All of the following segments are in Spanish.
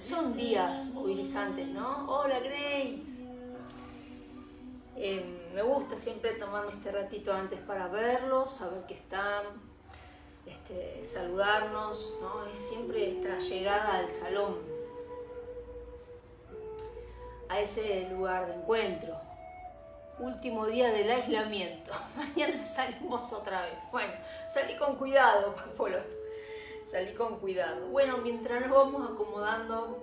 Son días movilizantes, ¿no? Hola Grace. Em, me gusta siempre tomarme este ratito antes para verlos, saber que están, este, saludarnos, ¿no? Es siempre esta llegada al salón, a ese lugar de encuentro último día del aislamiento. Mañana salimos otra vez. Bueno, salí con cuidado, Polo. Salí con cuidado. Bueno, mientras nos vamos acomodando,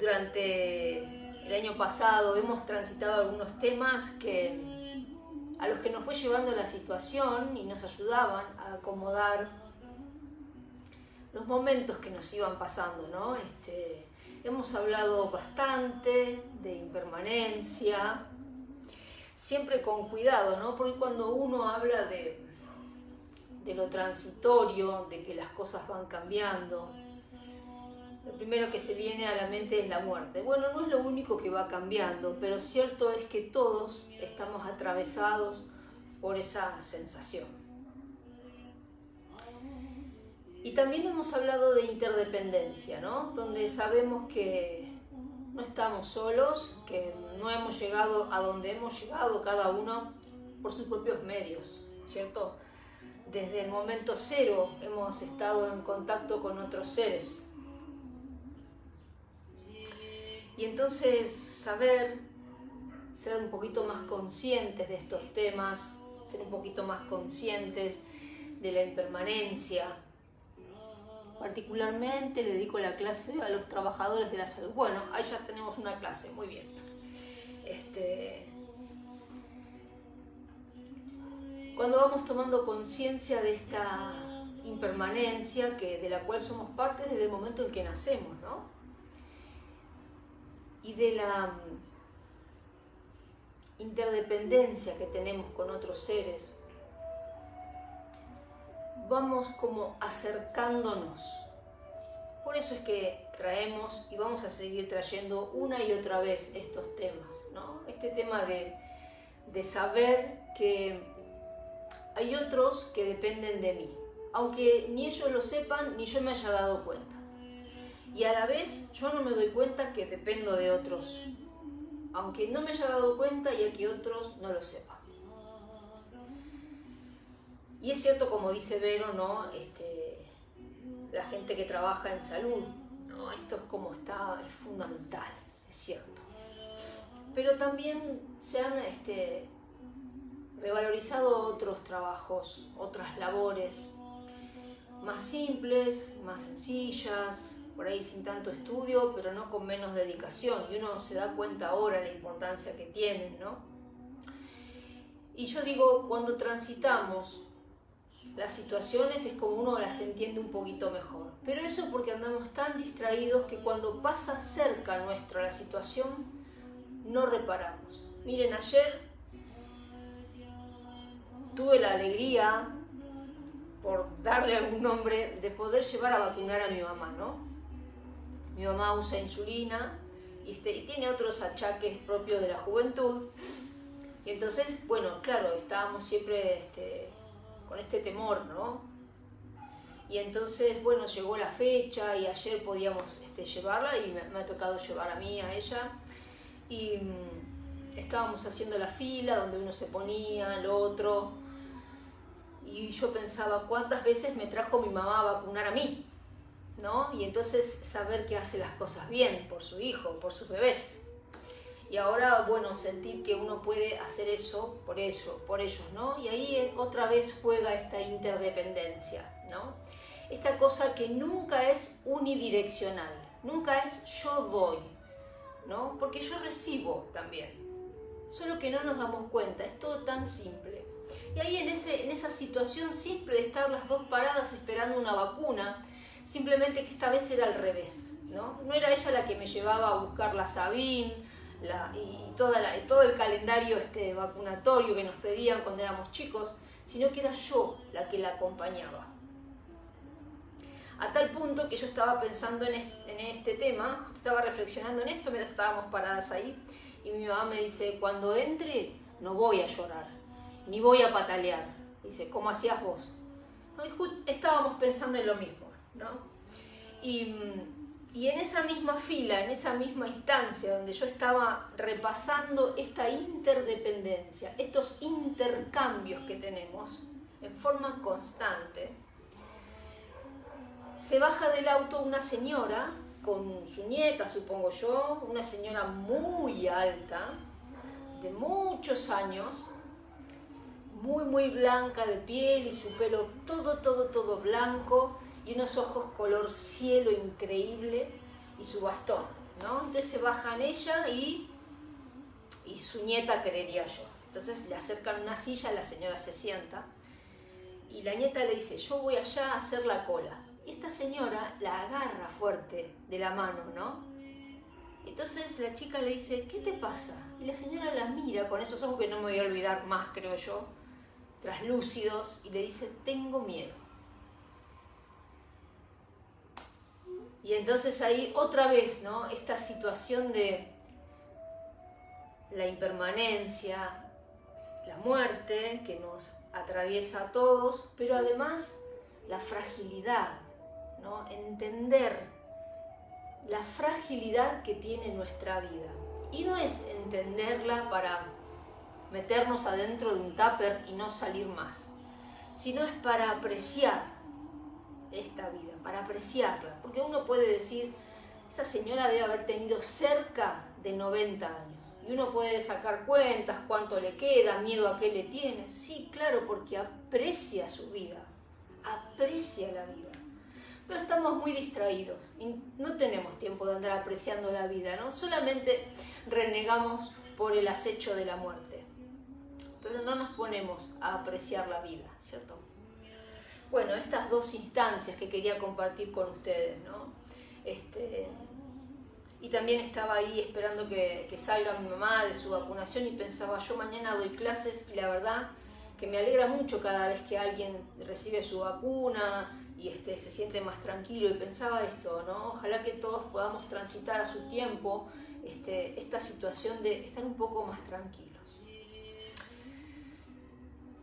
durante el año pasado hemos transitado algunos temas que a los que nos fue llevando la situación y nos ayudaban a acomodar los momentos que nos iban pasando, ¿no? Este, Hemos hablado bastante de impermanencia, siempre con cuidado, ¿no? Porque cuando uno habla de, de lo transitorio, de que las cosas van cambiando, lo primero que se viene a la mente es la muerte. Bueno, no es lo único que va cambiando, pero cierto es que todos estamos atravesados por esa sensación. Y también hemos hablado de interdependencia, ¿no? Donde sabemos que no estamos solos, que no hemos llegado a donde hemos llegado cada uno por sus propios medios, ¿cierto? Desde el momento cero hemos estado en contacto con otros seres. Y entonces saber, ser un poquito más conscientes de estos temas, ser un poquito más conscientes de la impermanencia, Particularmente le dedico la clase a los trabajadores de la salud. Bueno, ahí ya tenemos una clase, muy bien. Este, cuando vamos tomando conciencia de esta impermanencia que, de la cual somos parte desde el momento en que nacemos, ¿no? Y de la interdependencia que tenemos con otros seres, vamos como acercándonos. Por eso es que traemos y vamos a seguir trayendo una y otra vez estos temas, ¿no? Este tema de, de saber que hay otros que dependen de mí, aunque ni ellos lo sepan ni yo me haya dado cuenta. Y a la vez yo no me doy cuenta que dependo de otros, aunque no me haya dado cuenta y a que otros no lo sepan. Y es cierto, como dice Vero, ¿no? Este, la gente que trabaja en salud, ¿no? Esto es como está, es fundamental, es cierto. Pero también se han este, revalorizado otros trabajos, otras labores más simples, más sencillas, por ahí sin tanto estudio, pero no con menos dedicación. Y uno se da cuenta ahora la importancia que tienen, ¿no? Y yo digo, cuando transitamos las situaciones es como uno las entiende un poquito mejor. Pero eso porque andamos tan distraídos que cuando pasa cerca nuestra la situación, no reparamos. Miren, ayer tuve la alegría, por darle algún nombre, de poder llevar a vacunar a mi mamá, ¿no? Mi mamá usa insulina y, este, y tiene otros achaques propios de la juventud. Y entonces, bueno, claro, estábamos siempre este, con este temor, ¿no? Y entonces, bueno, llegó la fecha y ayer podíamos este, llevarla y me, ha tocado llevar a mí, a ella. Y mm, estábamos haciendo la fila donde uno se ponía, el otro. Y yo pensaba, ¿cuántas veces me trajo mi mamá a vacunar a mí? ¿No? Y entonces saber que hace las cosas bien por su hijo, por sus bebés. Y ahora, bueno, sentir que uno puede hacer eso por ellos, por ellos, ¿no? Y ahí otra vez juega esta interdependencia, ¿no? esta cosa que nunca es unidireccional, nunca es yo doy, ¿no? Porque yo recibo también. Solo que no nos damos cuenta, es todo tan simple. Y ahí en, ese, en esa situación siempre de estar las dos paradas esperando una vacuna, simplemente que esta vez era al revés, ¿no? No era ella la que me llevaba a buscar la Sabin y toda todo el calendario este vacunatorio que nos pedían cuando éramos chicos, sino que era yo la que la acompañaba. A tal punto que yo estaba pensando en este, tema, estaba reflexionando en esto mientras estábamos paradas ahí, y mi mamá me dice, cuando entre no voy a llorar, ni voy a patalear. Dice, ¿cómo hacías vos? Estábamos pensando en lo mismo, ¿no? Y, y en esa misma fila, en esa misma instancia donde yo estaba repasando esta interdependencia, estos intercambios que tenemos en forma constante, se baja del auto una señora con su nieta, supongo yo, una señora muy alta, de muchos años, muy, muy blanca de piel y su pelo todo, todo, todo blanco y unos ojos color cielo increíble y su bastón, ¿no? Entonces se bajan ella y, y su nieta, creería yo. Entonces le acercan una silla, la señora se sienta y la nieta le dice, yo voy allá a hacer la cola. Y esta señora la agarra fuerte de la mano, ¿no? Entonces la chica le dice, ¿qué te pasa? Y la señora la mira con esos ojos que no me voy a olvidar más, creo yo, traslúcidos, y le dice, tengo miedo. Y entonces ahí otra vez, ¿no? Esta situación de la impermanencia, la muerte que nos atraviesa a todos, pero además la fragilidad entender la fragilidad que tiene nuestra vida. Y no es entenderla para meternos adentro de un tupper y no salir más, sino es para apreciar esta vida, para apreciarla. Porque uno puede decir, esa señora debe haber tenido cerca de 90 años. Y uno puede sacar cuentas, cuánto le queda, miedo a qué le tiene. Sí, claro, porque aprecia su vida, aprecia la vida pero estamos muy distraídos no tenemos tiempo de andar apreciando la vida, ¿no? Solamente renegamos por el acecho de la muerte, pero no nos ponemos a apreciar la vida, ¿cierto? Bueno, estas dos instancias que quería compartir con ustedes, ¿no? Este, y también estaba ahí esperando que, salga mi mamá de su vacunación y pensaba, yo mañana doy clases y la verdad que me alegra mucho cada vez que alguien recibe su vacuna, y este, se siente más tranquilo. Y pensaba esto, ¿no? Ojalá que todos podamos transitar a su tiempo este, esta situación de estar un poco más tranquilos.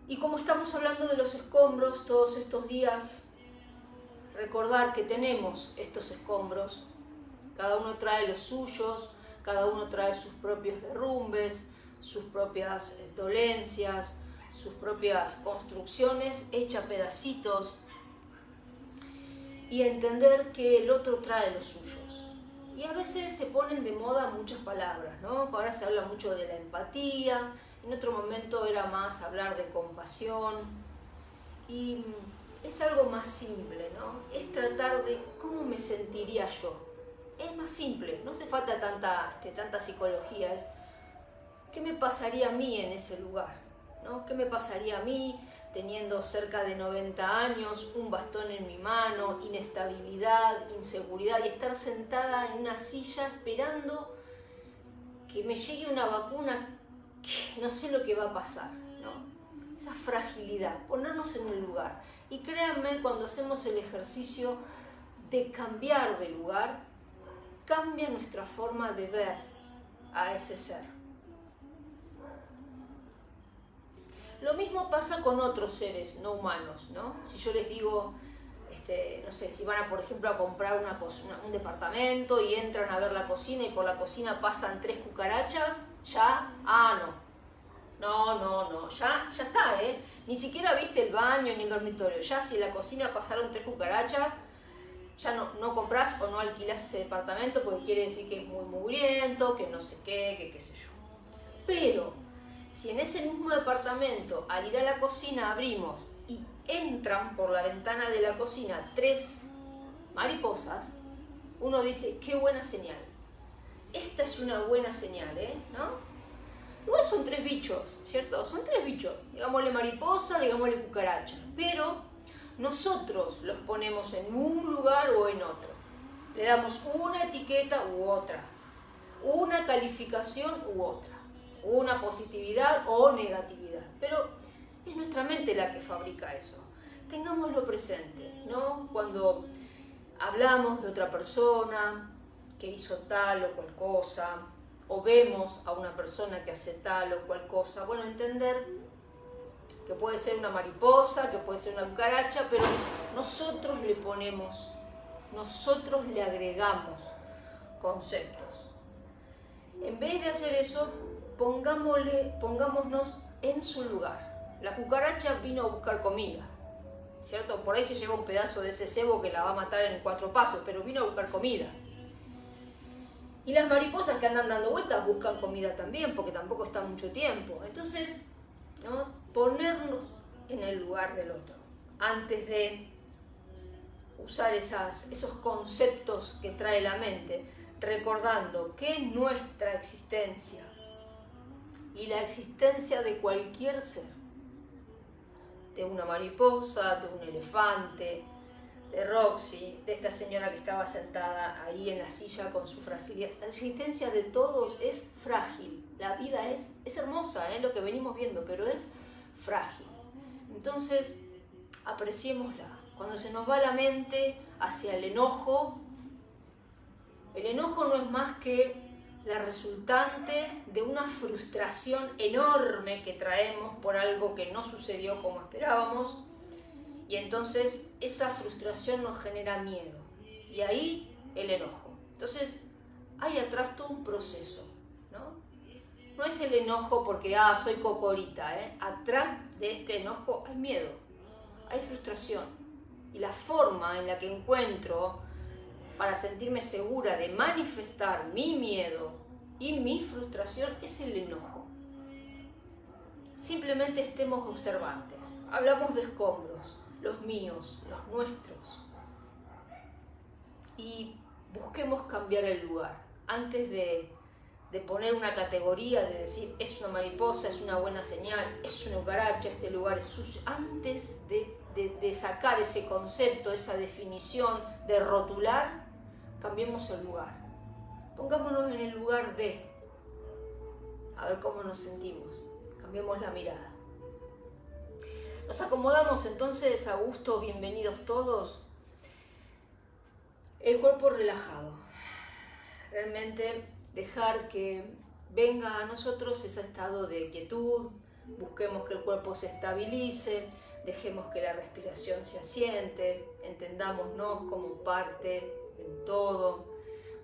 Y como estamos hablando de los escombros todos estos días, recordar que tenemos estos escombros, cada uno trae los suyos, cada uno trae sus propios derrumbes, sus propias eh, dolencias, sus propias construcciones hechas pedacitos, y entender que el otro trae los suyos. Y a veces se ponen de moda muchas palabras, ¿no? Ahora se habla mucho de la empatía, en otro momento era más hablar de compasión. Y es algo más simple, ¿no? Es tratar de cómo me sentiría yo. Es más simple, no hace falta tanta, este, tanta psicología, qué me pasaría a mí en ese lugar. ¿Qué me pasaría a mí? teniendo cerca de 90 años, un bastón en mi mano, inestabilidad, inseguridad y estar sentada en una silla esperando que me llegue una vacuna no sé lo que va a pasar, ¿no? Esa fragilidad, ponernos en el lugar. Y créanme, cuando hacemos el ejercicio de cambiar de lugar, cambia nuestra forma de ver a ese ser. Lo mismo pasa con otros seres no humanos, ¿no? Si yo les digo, este, no sé, si van a, por ejemplo, a comprar una, un departamento y entran a ver la cocina y por la cocina pasan tres cucarachas, ya, ah, no. No, no, no, ya, ya está, ¿eh? Ni siquiera viste el baño ni el dormitorio. Ya si en la cocina pasaron tres cucarachas, ya no, no compras o no alquilas ese departamento porque quiere decir que es muy mugriento, que no sé qué, que qué sé yo. Pero si en ese mismo departamento al ir a la cocina abrimos y entran por la ventana de la cocina tres mariposas, uno dice, qué buena señal. Esta es una buena señal, ¿eh? ¿No? Igual son tres bichos, ¿cierto? Son tres bichos. Digámosle mariposa, digámosle cucaracha. Pero nosotros los ponemos en un lugar o en otro. Le damos una etiqueta u otra. Una calificación u otra. Una positividad o negatividad. Pero es nuestra mente la que fabrica eso. Tengámoslo presente, ¿no? Cuando hablamos de otra persona que hizo tal o cual cosa, o vemos a una persona que hace tal o cual cosa, bueno, entender que puede ser una mariposa, que puede ser una cucaracha, pero nosotros le ponemos, nosotros le agregamos conceptos. En vez de hacer eso, pongámosle, pongámonos en su lugar. La cucaracha vino a buscar comida, ¿cierto? Por ahí se lleva un pedazo de ese cebo que la va a matar en cuatro pasos, pero vino a buscar comida. Y las mariposas que andan dando vueltas buscan comida también, porque tampoco está mucho tiempo. Entonces, ¿no? ponernos en el lugar del otro, antes de usar esas, esos conceptos que trae la mente, recordando que nuestra existencia y la existencia de cualquier ser, de una mariposa, de un elefante, de Roxy, de esta señora que estaba sentada ahí en la silla con su fragilidad. La existencia de todos es frágil. La vida es, es hermosa, ¿eh? lo que venimos viendo, pero es frágil. Entonces, apreciémosla. Cuando se nos va la mente hacia el enojo, el enojo no es más que la resultante de una frustración enorme que traemos por algo que no sucedió como esperábamos y entonces esa frustración nos genera miedo. Y ahí el enojo. Entonces hay atrás todo un proceso. ¿no? No es el enojo porque, ah, soy cocorita. ¿eh? Atrás de este enojo hay miedo, hay frustración. Y la forma en la que encuentro para sentirme segura de manifestar mi miedo y mi frustración es el enojo. Simplemente estemos observantes. Hablamos de escombros los míos, los nuestros. Y busquemos cambiar el lugar. Antes de, poner una categoría, de decir es una mariposa, es una buena señal, es una cucaracha, este lugar es sucio. Antes de, de sacar ese concepto, esa definición, de rotular, cambiemos el lugar. Pongámonos en el lugar de, a ver cómo nos sentimos. Cambiemos la mirada. Nos acomodamos entonces a gusto, bienvenidos todos. El cuerpo relajado. Realmente dejar que venga a nosotros ese estado de quietud, busquemos que el cuerpo se estabilice, dejemos que la respiración se asiente, entendámonos como parte del todo.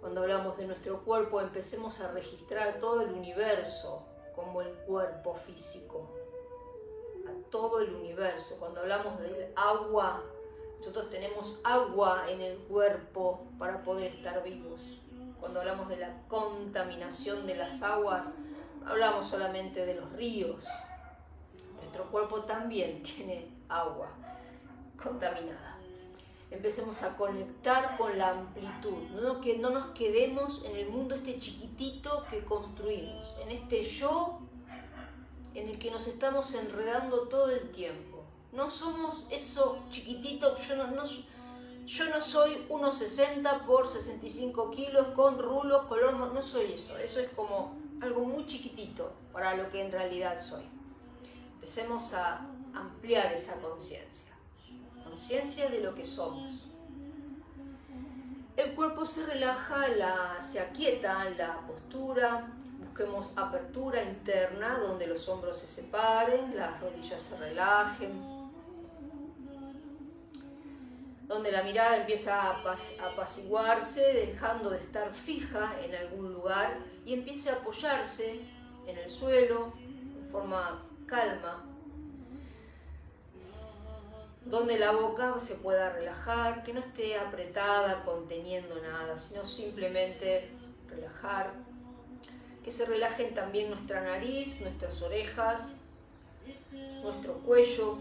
Cuando hablamos de nuestro cuerpo, empecemos a registrar todo el universo como el cuerpo físico todo el universo. Cuando hablamos del agua, nosotros tenemos agua en el cuerpo para poder estar vivos. Cuando hablamos de la contaminación de las aguas, hablamos solamente de los ríos. Nuestro cuerpo también tiene agua contaminada. Empecemos a conectar con la amplitud, no, que no nos quedemos en el mundo este chiquitito que construimos, en este yo en el que nos estamos enredando todo el tiempo. No somos eso chiquitito, yo no, no, yo no soy 1,60 por 65 kilos con rulos, color, no soy eso, eso es como algo muy chiquitito para lo que en realidad soy. Empecemos a ampliar esa conciencia, conciencia de lo que somos. El cuerpo se relaja, la, se aquieta la postura, Busquemos apertura interna donde los hombros se separen, las rodillas se relajen. donde la mirada empieza a apaciguarse, dejando de estar fija en algún lugar y empieza a apoyarse en el suelo en forma calma, donde la boca se pueda relajar, que no esté apretada, conteniendo nada, sino simplemente relajar, que se relajen también nuestra nariz, nuestras orejas, nuestro cuello,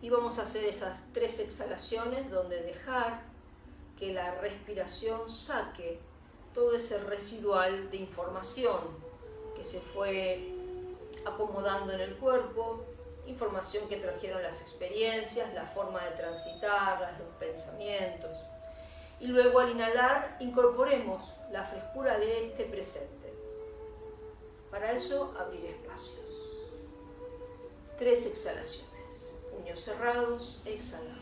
y vamos a hacer esas tres exhalaciones donde dejar que la respiración saque todo ese residual de información que se fue acomodando en el cuerpo, información que trajeron las experiencias, la forma de transitarlas, los pensamientos. Y luego al inhalar incorporemos la frescura de este presente. Para eso abrir espacios. Tres exhalaciones puños cerrados, exhalamos.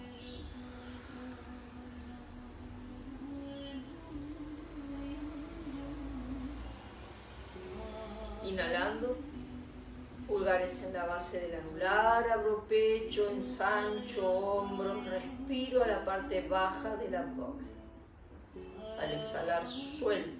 Inhalando, pulgares en la base del anular, abro pecho, ensancho hombros, respiro a la parte baja del abdomen. Al exhalar, suelto.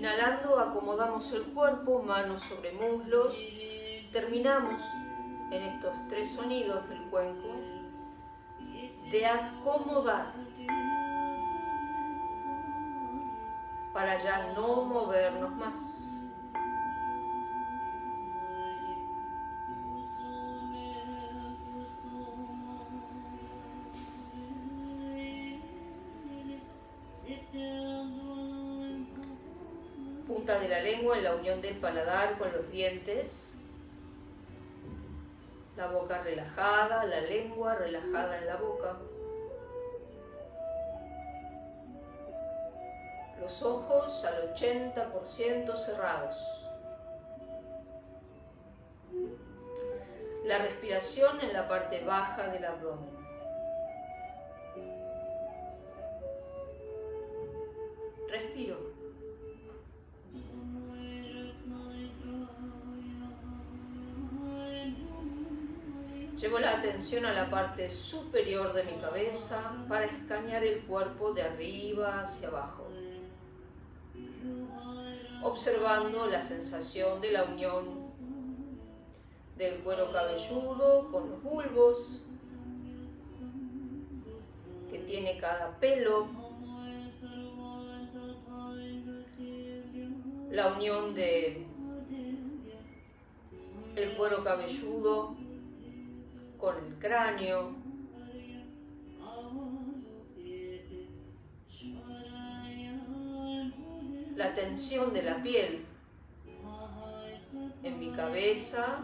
Inhalando acomodamos el cuerpo, manos sobre muslos. Terminamos en estos tres sonidos del cuenco de acomodar para ya no movernos más. Unión del paladar con los dientes. La boca relajada, la lengua relajada en la boca. los ojos al 80% cerrados. La respiración en la parte baja del abdomen. La atención a la parte superior de mi cabeza para escanear el cuerpo de arriba hacia abajo observando la sensación de la unión del cuero cabelludo con los bulbos que tiene cada pelo, la unión de el cuero cabelludo cráneo, la tensión de la piel. En mi cabeza,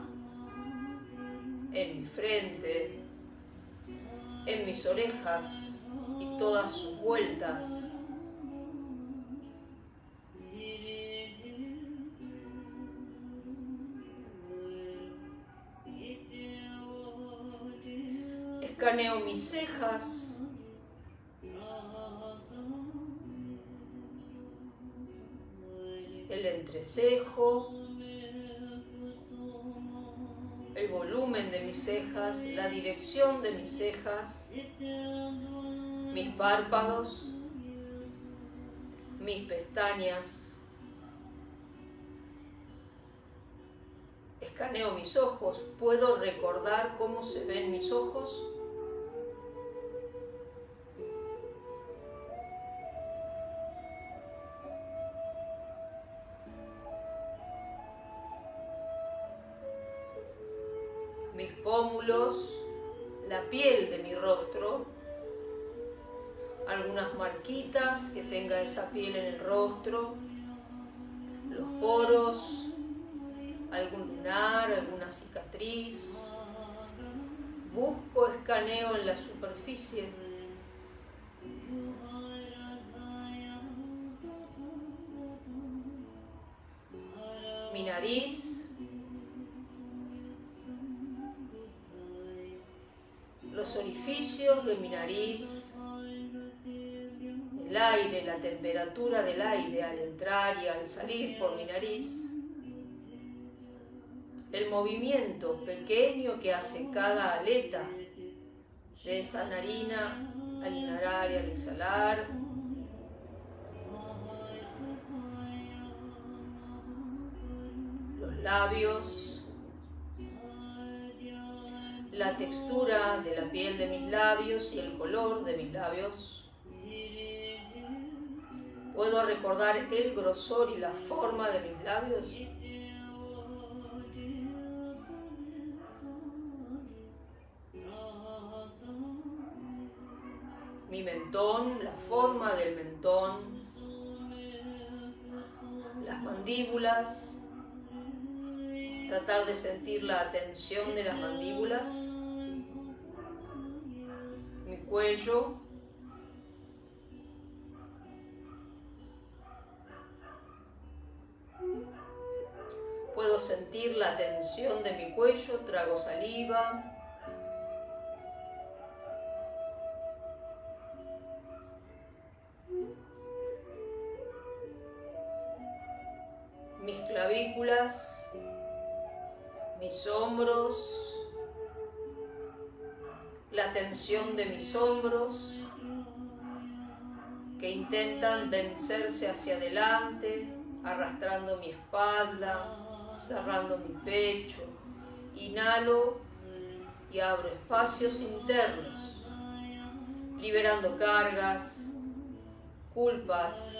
en mi frente, en mis orejas. Y todas sus vueltas. Escaneo mis cejas. El entrecejo, el volumen de mis cejas, la dirección de mis cejas, mis párpados, mis pestañas. Escaneo mis ojos, puedo recordar cómo se ven mis ojos. Escaneo en la superficie. Mi nariz. Los orificios de mi nariz. El aire, la temperatura del aire al entrar y al salir por mi nariz el movimiento pequeño que hace cada aleta de esa narina al inhalar y al exhalar. Los labios, la textura de la piel de mis labios y el color de mis labios. Puedo recordar el grosor y la forma de mis labios. Mi mentón, la forma del mentón, las mandíbulas, tratar de sentir la tensión de las mandíbulas, mi cuello, Puedo sentir la tensión de mi cuello, trago saliva, mis hombros, la tensión de mis hombros que intentan vencerse hacia adelante, arrastrando mi espalda, cerrando mi pecho. Inhalo y abro espacios internos, liberando cargas, culpas,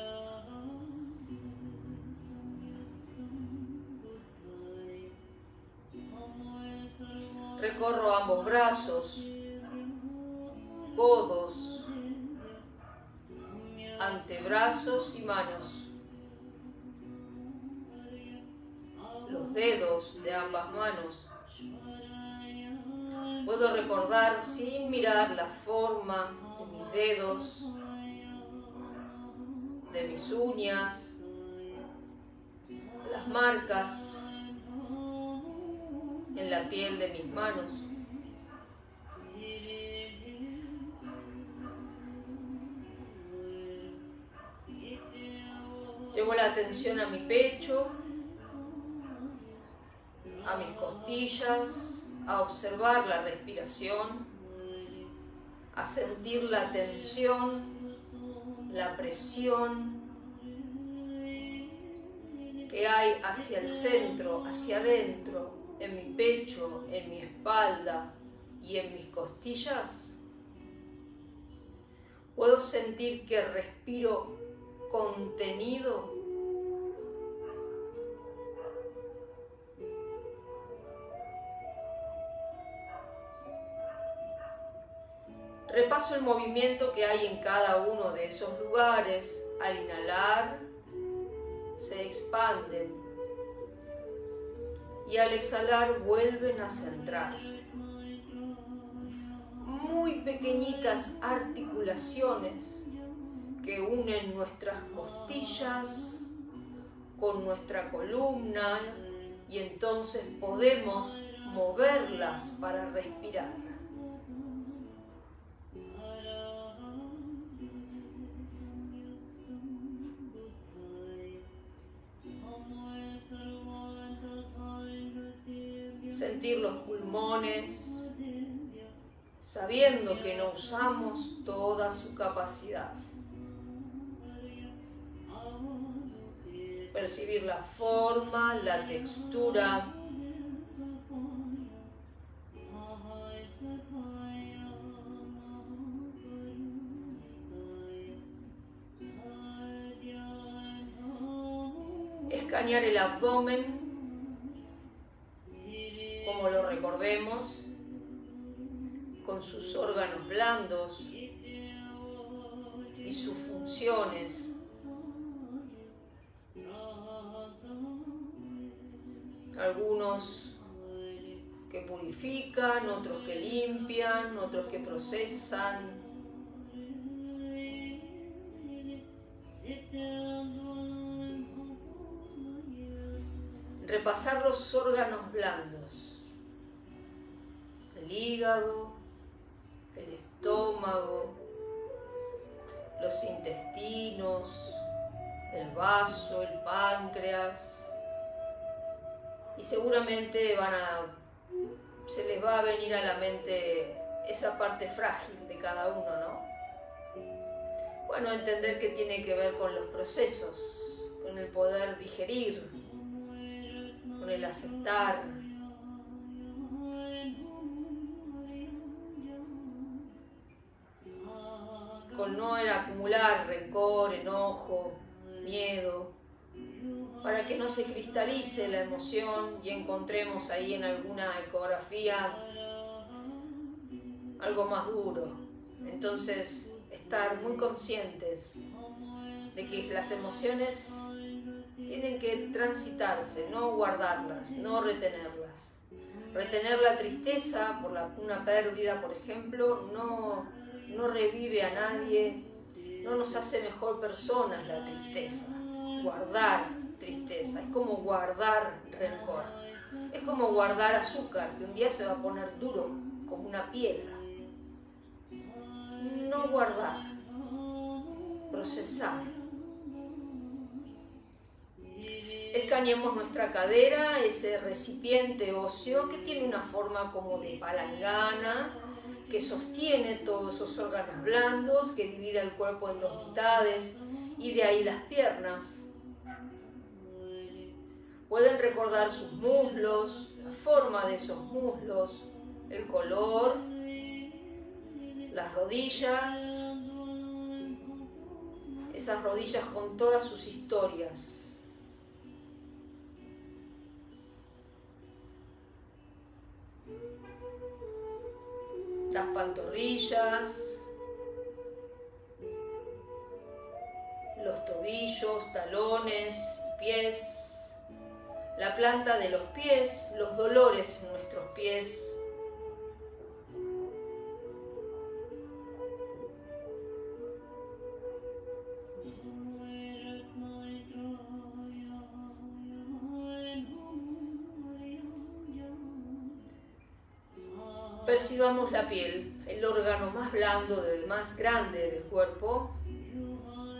Recorro ambos brazos, codos, antebrazos y manos. Los dedos de ambas manos. Puedo recordar sin mirar la forma de mis dedos, de mis uñas, las marcas en la piel de mis manos. Llevo la atención a mi pecho, a mis costillas, a observar la respiración, a sentir la tensión, la presión que hay hacia el centro, hacia adentro, en mi pecho, en mi espalda y en mis costillas, puedo sentir que respiro contenido. Repaso el movimiento que hay en cada uno de esos lugares. Al inhalar, se expanden y al exhalar vuelven a centrarse. Muy pequeñitas articulaciones que unen nuestras costillas con nuestra columna y entonces podemos moverlas para respirar. Sentir los pulmones, sabiendo que no usamos toda su capacidad. Percibir la forma, la textura. Escanear el abdomen como lo recordemos, con sus órganos blandos y sus funciones. Algunos que purifican, otros que limpian, otros que procesan. Repasar los órganos blandos, el hígado, el estómago, los intestinos, el vaso, el páncreas, y seguramente van a, se les va a venir a la mente esa parte frágil de cada uno, ¿no? Bueno, entender que tiene que ver con los procesos, con el poder digerir, con el aceptar. Con no acumular rencor, enojo, miedo, para que no se cristalice la emoción y encontremos ahí en alguna ecografía algo más duro. Entonces, estar muy conscientes de que las emociones tienen que transitarse, no guardarlas, no retenerlas. Retener la tristeza por una pérdida, por ejemplo, no, no revive a nadie, no nos hace mejor personas la tristeza. Guardar tristeza, es como guardar rencor, es como guardar azúcar que un día se va a poner duro como una piedra. No guardar, procesar. Escaneemos nuestra cadera, ese recipiente óseo que tiene una forma como de palangana, que sostiene todos esos órganos blandos, que divide el cuerpo en dos mitades, y de ahí las piernas. Pueden recordar sus muslos, la forma de esos muslos, el color, las rodillas, esas rodillas con todas sus historias. Las pantorrillas, los tobillos, talones, pies la planta de los pies, los dolores en nuestros pies. Percibamos la piel, el órgano más blando, del más grande del cuerpo.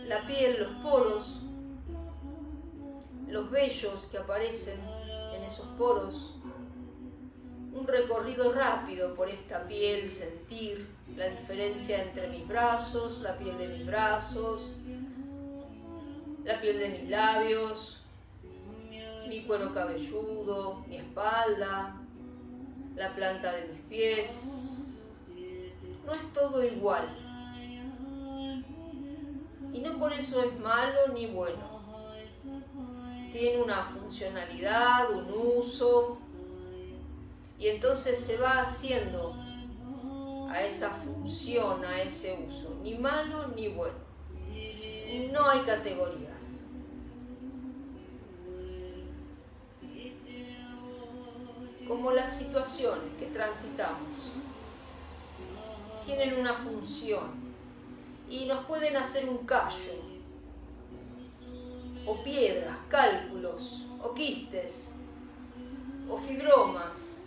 La piel, los poros, los vellos que aparecen en esos poros, un recorrido rápido por esta piel, sentir la diferencia entre mis brazos, la piel de mis brazos, la piel de mis labios, mi cuero cabelludo, mi espalda, la planta de mis pies. No es todo igual. Y no por eso es malo ni bueno tiene una funcionalidad, un uso, y entonces se va haciendo a esa función, a ese uso, ni malo ni bueno. No hay categorías. Como las situaciones que transitamos tienen una función y nos pueden hacer un callo o piedras, cálculos, o quistes, o fibromas,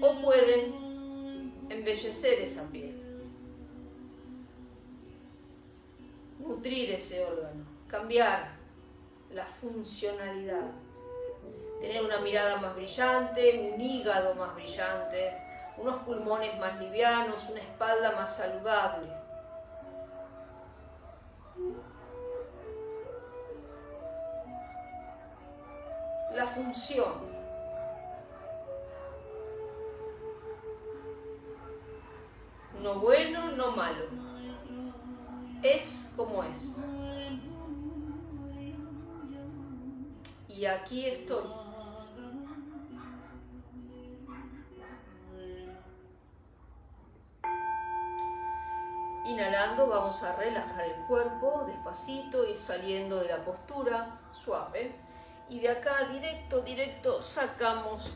o pueden embellecer esa piel, nutrir ese órgano, cambiar la funcionalidad, tener una mirada más brillante, un hígado más brillante, unos pulmones más livianos, una espalda más saludable la función. No bueno, no malo. Es como es. Y aquí estoy. Inhalando vamos a relajar el cuerpo despacito, ir saliendo de la postura suave y de acá directo, directo sacamos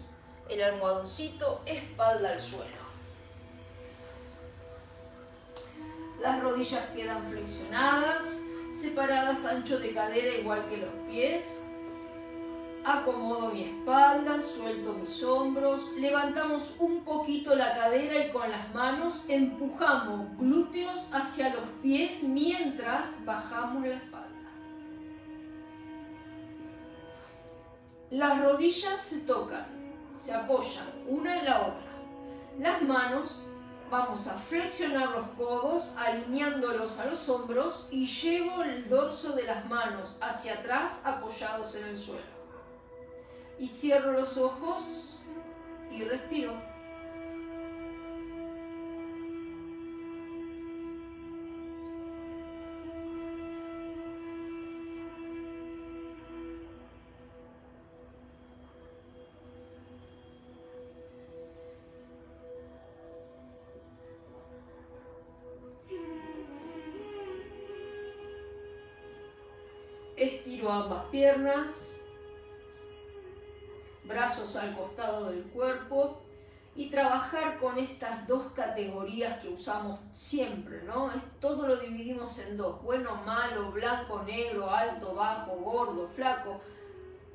el almohadoncito, espalda al suelo. Las rodillas quedan flexionadas, separadas ancho de cadera igual que los pies. Acomodo mi espalda, suelto mis hombros, levantamos un poquito la cadera y con las manos empujamos glúteos hacia los pies mientras bajamos la espalda. Las rodillas se tocan, se apoyan una en la otra. Las manos vamos a flexionar los codos alineándolos a los hombros y llevo el dorso de las manos hacia atrás apoyados en el suelo. Y cierro los ojos y respiro. Estiro ambas piernas, brazos al costado del cuerpo y trabajar con estas dos categorías que usamos siempre, ¿no? Es, todo lo dividimos en dos, bueno, malo, blanco, negro, alto, bajo, gordo, flaco.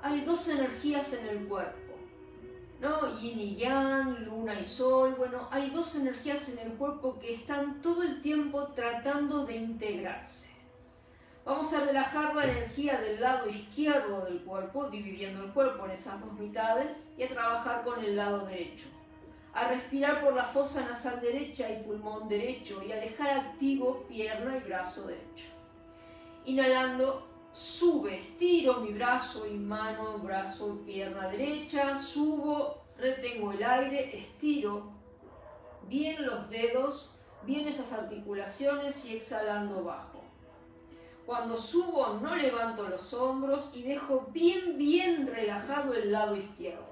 Hay dos energías en el cuerpo, ¿no? Yin y yang, luna y sol, bueno, hay dos energías en el cuerpo que están todo el tiempo tratando de integrarse. Vamos a relajar la energía del lado izquierdo del cuerpo, dividiendo el cuerpo en esas dos mitades, y a trabajar con el lado derecho. A respirar por la fosa nasal derecha y pulmón derecho y a dejar activo pierna y brazo derecho. Inhalando, sube, estiro mi brazo y mano, brazo y pierna derecha, subo, retengo el aire, estiro bien los dedos, bien esas articulaciones y exhalando bajo. Cuando subo no levanto los hombros y dejo bien, bien relajado el lado izquierdo.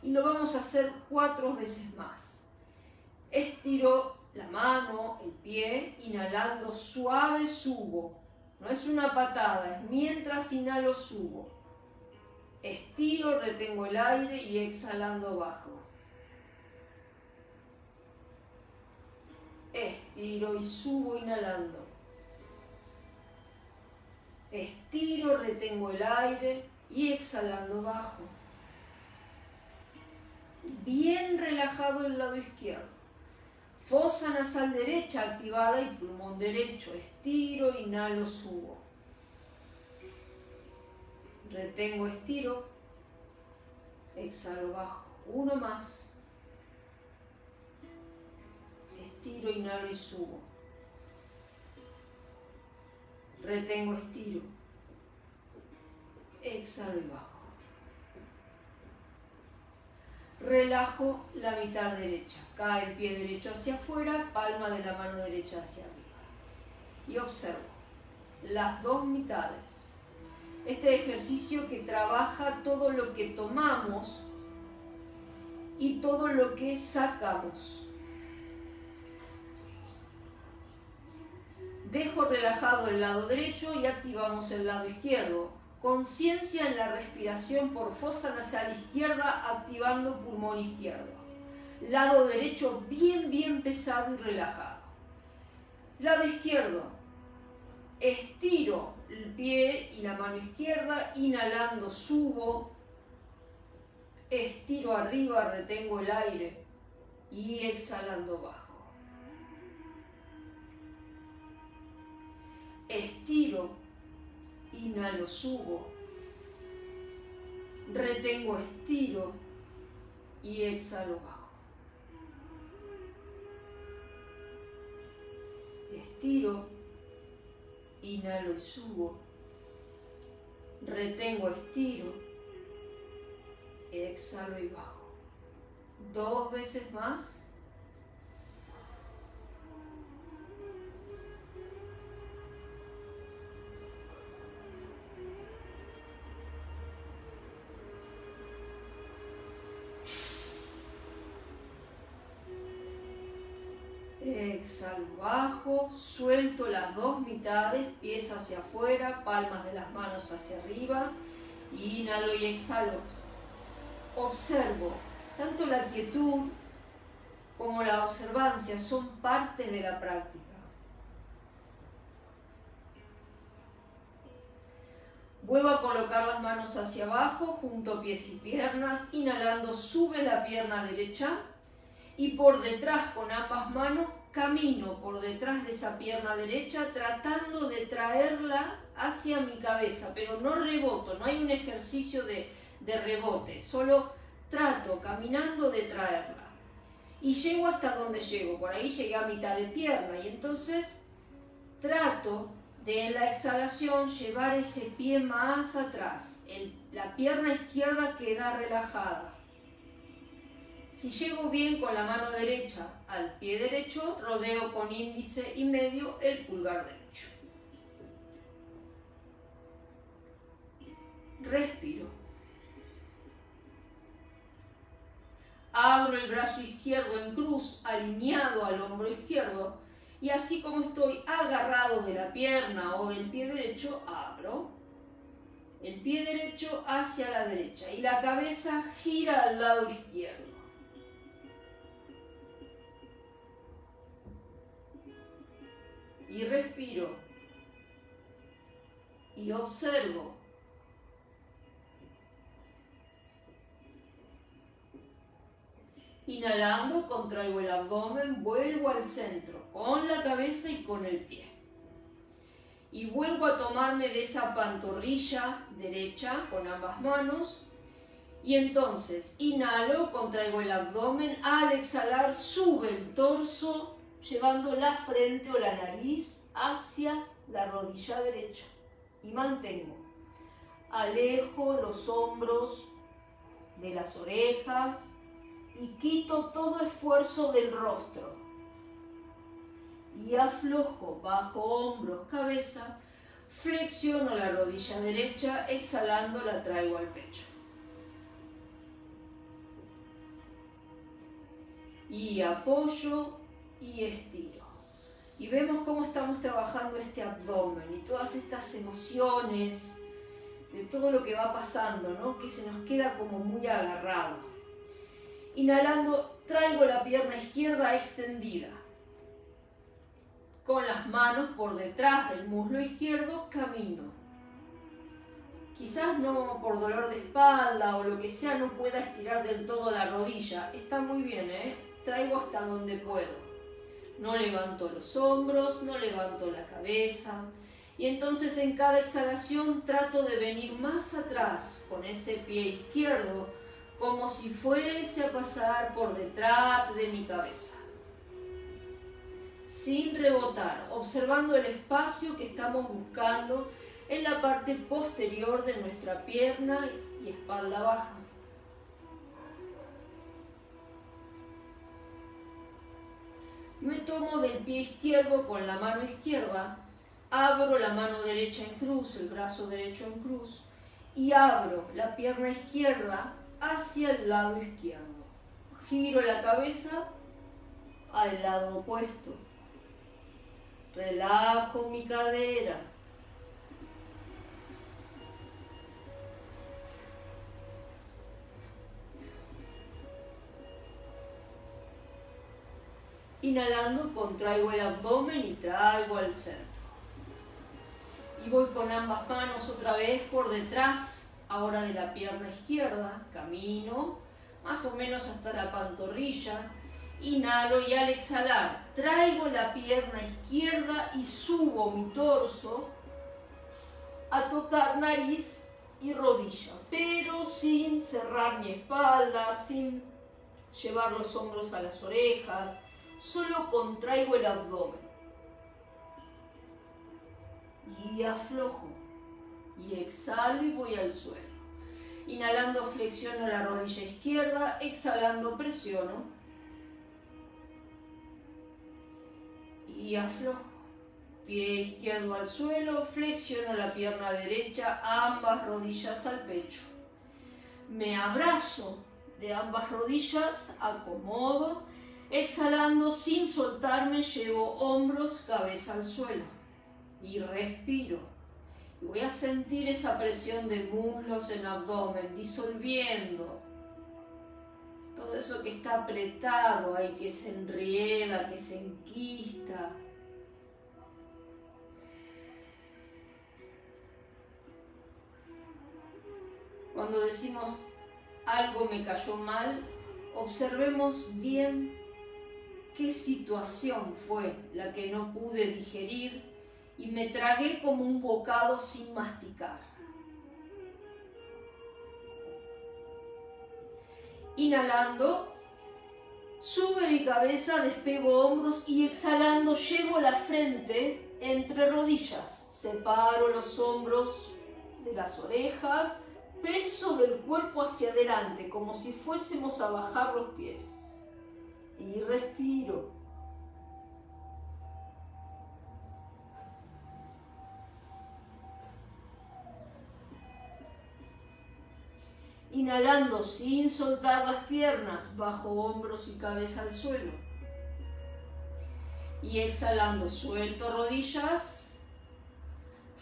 Y lo vamos a hacer cuatro veces más. Estiro la mano, el pie, inhalando suave subo. No es una patada, es mientras inhalo subo. Estiro, retengo el aire y exhalando bajo. Estiro y subo inhalando. Estiro, retengo el aire y exhalando bajo. Bien relajado el lado izquierdo. Fosa nasal derecha activada y pulmón derecho. Estiro, inhalo, subo. Retengo, estiro. Exhalo, bajo. Uno más. Estiro, inhalo y subo retengo, estiro, exhalo y bajo. Relajo la mitad derecha, cae el pie derecho hacia afuera, palma de la mano derecha hacia arriba. Y observo las dos mitades. Este ejercicio que trabaja todo lo que tomamos y todo lo que sacamos. Dejo relajado el lado derecho y activamos el lado izquierdo. Conciencia en la respiración por fosa nasal izquierda activando pulmón izquierdo. Lado derecho bien, bien pesado y relajado. Lado izquierdo. Estiro el pie y la mano izquierda, inhalando subo. Estiro arriba, retengo el aire y exhalando bajo. Estiro, inhalo, subo, retengo, estiro y exhalo bajo. Estiro, inhalo y subo, retengo, estiro, exhalo y bajo. Dos veces más. Exhalo bajo, suelto las dos mitades, pies hacia afuera, palmas de las manos hacia arriba, inhalo y exhalo. Observo Tanto la quietud como la observancia son parte de la práctica. Vuelvo a colocar las manos hacia abajo, junto pies y piernas, inhalando, sube la pierna derecha y por detrás con ambas manos camino por detrás de esa pierna derecha tratando de traerla hacia mi cabeza, pero no reboto, no hay un ejercicio de, de rebote, solo trato caminando de traerla. Y llego hasta donde llego, por ahí llegué a mitad de pierna y entonces trato de en la exhalación llevar ese pie más atrás, la pierna izquierda queda relajada si llego bien con la mano derecha al pie derecho, rodeo con índice y medio el pulgar derecho. Respiro. Abro el brazo izquierdo en cruz, alineado al hombro izquierdo, y así como estoy agarrado de la pierna o del pie derecho, abro el pie derecho hacia la derecha y la cabeza gira al lado izquierdo. Y respiro y observo. Inhalando, contraigo el abdomen, vuelvo al centro, con la cabeza y con el pie. Y vuelvo a tomarme de esa pantorrilla derecha con ambas manos. Y entonces inhalo, contraigo el abdomen, al exhalar sube el torso llevando la frente o la nariz hacia la rodilla derecha y mantengo. Alejo los hombros de las orejas y quito todo esfuerzo del rostro. Y aflojo bajo hombros, cabeza, flexiono la rodilla derecha, exhalando la traigo al pecho. Y apoyo y estiro. Y vemos cómo estamos trabajando este abdomen y todas estas emociones, de todo lo que va pasando, ¿no? que se nos queda como muy agarrado. Inhalando, traigo la pierna izquierda extendida. Con las manos por detrás del muslo izquierdo, camino. Quizás no por dolor de espalda o lo que sea no pueda estirar del todo la rodilla. Está muy bien, ¿eh? Traigo hasta donde puedo no levanto los hombros, no levanto la cabeza. Y entonces en cada exhalación trato de venir más atrás con ese pie izquierdo, como si fuese a pasar por detrás de mi cabeza. Sin rebotar, observando el espacio que estamos buscando en la parte posterior de nuestra pierna y espalda baja. Me tomo del pie izquierdo con la mano izquierda, abro la mano derecha en cruz, el brazo derecho en cruz, y abro la pierna izquierda hacia el lado izquierdo. Giro la cabeza al lado opuesto. Relajo mi cadera. Inhalando, contraigo el abdomen y traigo al centro. Y voy con ambas manos otra vez por detrás, ahora de la pierna izquierda. Camino más o menos hasta la pantorrilla. Inhalo y al exhalar traigo la pierna izquierda y subo mi torso a tocar nariz y rodilla, pero sin cerrar mi espalda, sin llevar los hombros a las orejas, solo contraigo el abdomen y aflojo y exhalo y voy al suelo. Inhalando flexiono la rodilla izquierda, exhalando presiono y aflojo. Pie izquierdo al suelo, flexiono la pierna derecha, ambas rodillas al pecho. Me abrazo de ambas rodillas, acomodo Exhalando sin soltarme, llevo hombros, cabeza al suelo. Y respiro. Y voy a sentir esa presión de muslos en abdomen, disolviendo todo eso que está apretado ahí, que se enrieda, que se enquista. Cuando decimos algo me cayó mal, observemos bien qué situación fue la que no pude digerir y me tragué como un bocado sin masticar. Inhalando, sube mi cabeza, despego hombros y exhalando llevo la frente entre rodillas. Separo los hombros de las orejas, peso del cuerpo hacia adelante, como si fuésemos a bajar los pies. Y respiro. Inhalando sin soltar las piernas, bajo hombros y cabeza al suelo. Y exhalando, suelto rodillas,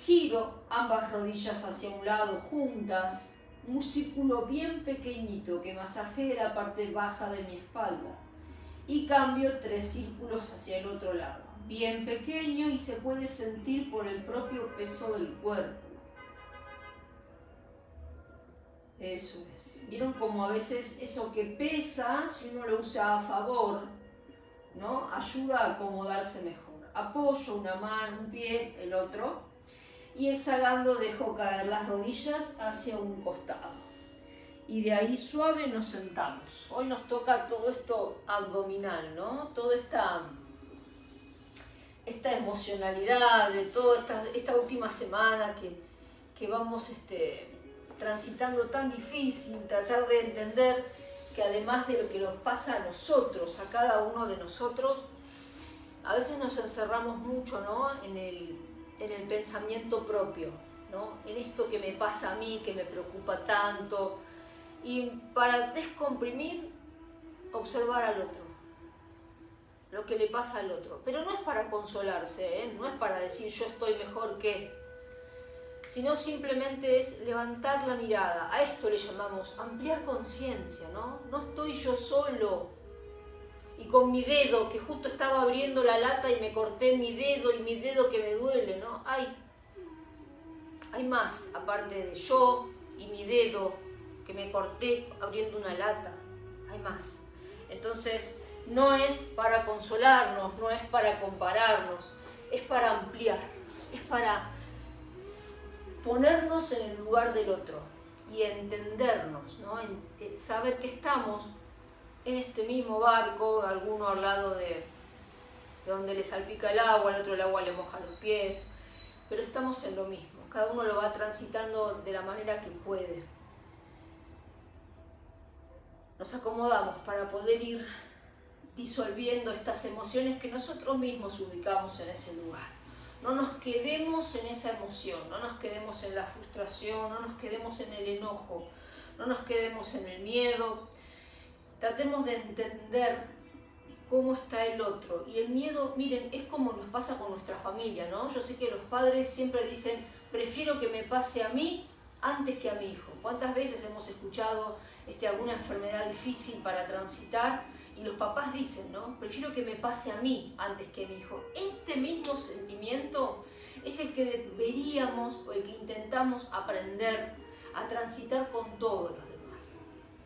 giro ambas rodillas hacia un lado juntas, un bien pequeñito que masajee la parte baja de mi espalda. Y cambio tres círculos hacia el otro lado, bien pequeño y se puede sentir por el propio peso del cuerpo. Eso es. ¿Vieron como a veces eso que pesa, si uno lo usa a favor, ¿no? Ayuda a acomodarse mejor. Apoyo una mano, un pie, el otro. Y exhalando dejo caer las rodillas hacia un costado. Y de ahí suave nos sentamos. Hoy nos toca todo esto abdominal, ¿no? Toda esta, esta emocionalidad de toda esta, esta última semana que, que vamos este, transitando tan difícil, tratar de entender que además de lo que nos pasa a nosotros, a cada uno de nosotros, a veces nos encerramos mucho ¿no? en, el, en el pensamiento propio, ¿no? en esto que me pasa a mí, que me preocupa tanto, y para descomprimir, observar al otro, lo que le pasa al otro. Pero no es para consolarse, ¿eh? no es para decir yo estoy mejor que, sino simplemente es levantar la mirada. A esto le llamamos ampliar conciencia, ¿no? No estoy yo solo y con mi dedo, que justo estaba abriendo la lata y me corté mi dedo y mi dedo que me duele, ¿no? Hay, hay más, aparte de yo y mi dedo que me corté abriendo una lata, hay más. Entonces, no es para consolarnos, no es para compararnos, es para ampliar, es para ponernos en el lugar del otro y entendernos, ¿no? Eh, saber que estamos en este mismo barco, alguno al lado de, donde le salpica el agua, al otro el agua le moja los pies, pero estamos en lo mismo, cada uno lo va transitando de la manera que puede. Nos acomodamos para poder ir disolviendo estas emociones que nosotros mismos ubicamos en ese lugar. No nos quedemos en esa emoción, no nos quedemos en la frustración, no nos quedemos en el enojo, no nos quedemos en el miedo. Tratemos de entender cómo está el otro. Y el miedo, miren, es como nos pasa con nuestra familia, ¿no? Yo sé que los padres siempre dicen, prefiero que me pase a mí antes que a mi hijo. ¿Cuántas veces hemos escuchado este, alguna enfermedad difícil para transitar? Y los papás dicen, ¿no? Prefiero que me pase a mí antes que a mi hijo. Este mismo sentimiento es el que deberíamos o el que intentamos aprender a transitar con todos los demás.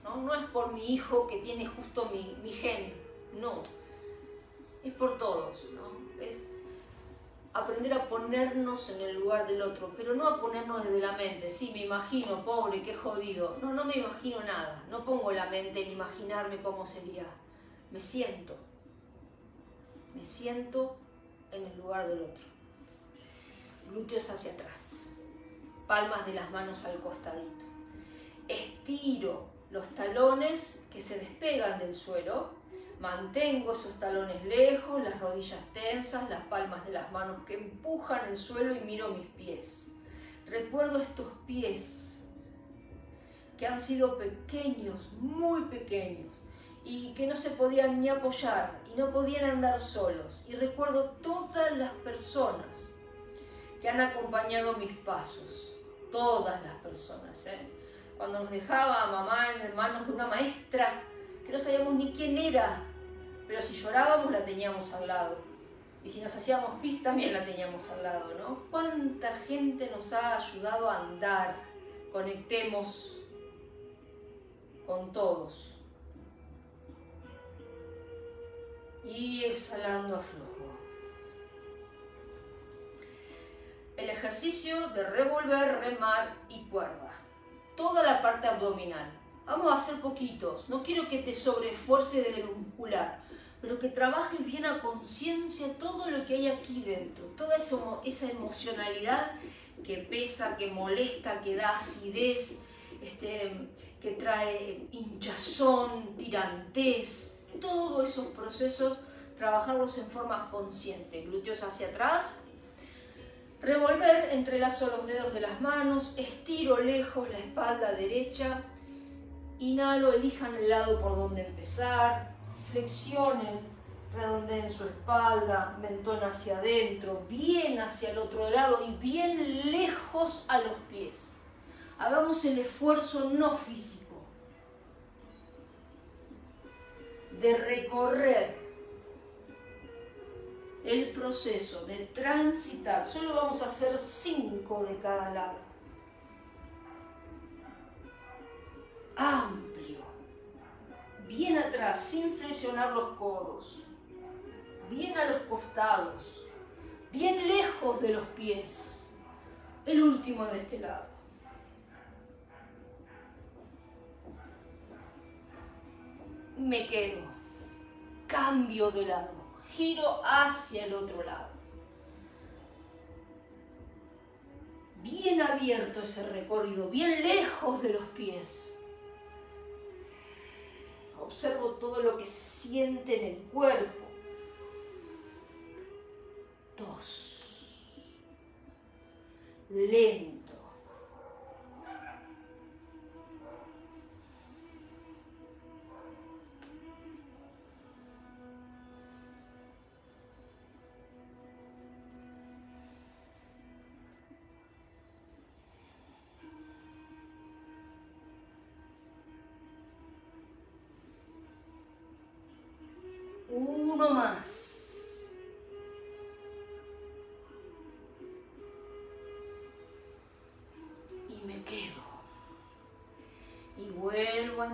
No, no es por mi hijo que tiene justo mi, mi gen, no. Es por todos, ¿no? Aprender a ponernos en el lugar del otro, pero no a ponernos desde la mente. Sí, me imagino, pobre, qué jodido. No, no me imagino nada. No pongo la mente en imaginarme cómo sería me siento, me siento en el lugar del otro. Glúteos hacia atrás, palmas de las manos al costadito. Estiro los talones que se despegan del suelo, mantengo esos talones lejos, las rodillas tensas, las palmas de las manos que empujan el suelo y miro mis pies. Recuerdo estos pies que han sido pequeños, muy pequeños, y que no se podían ni apoyar y no podían andar solos. Y recuerdo todas las personas que han acompañado mis pasos, todas las personas. ¿eh? Cuando nos dejaba mamá en manos de una maestra que no sabíamos ni quién era, pero si llorábamos la teníamos al lado. Y si nos hacíamos pis también la teníamos al lado, ¿no? ¿Cuánta gente nos ha ayudado a andar? Conectemos con todos. Y exhalando aflojo. El ejercicio de revolver, remar y cuerda. Toda la parte abdominal. Vamos a hacer poquitos. No quiero que te sobreesfuerce desde lo muscular, pero que trabajes bien a conciencia todo lo que hay aquí dentro. Toda esa, emocionalidad que pesa, que molesta, que da acidez, este, que trae hinchazón, tirantez, todos esos procesos, trabajarlos en forma consciente. Glúteos hacia atrás, revolver, entrelazo los dedos de las manos, estiro lejos la espalda derecha, inhalo, elijan el lado por donde empezar, flexionen, redondeen su espalda, mentón hacia adentro, bien hacia el otro lado y bien lejos a los pies. Hagamos el esfuerzo no físico de recorrer el proceso de transitar. Solo vamos a hacer cinco de cada lado. Bien atrás, sin flexionar los codos. Bien a los costados. Bien lejos de los pies. El último de este lado. Me quedo. Cambio de lado giro hacia el otro lado. Bien abierto ese recorrido, bien lejos de los pies. Observo todo lo que se siente en el cuerpo. Dos. Lento.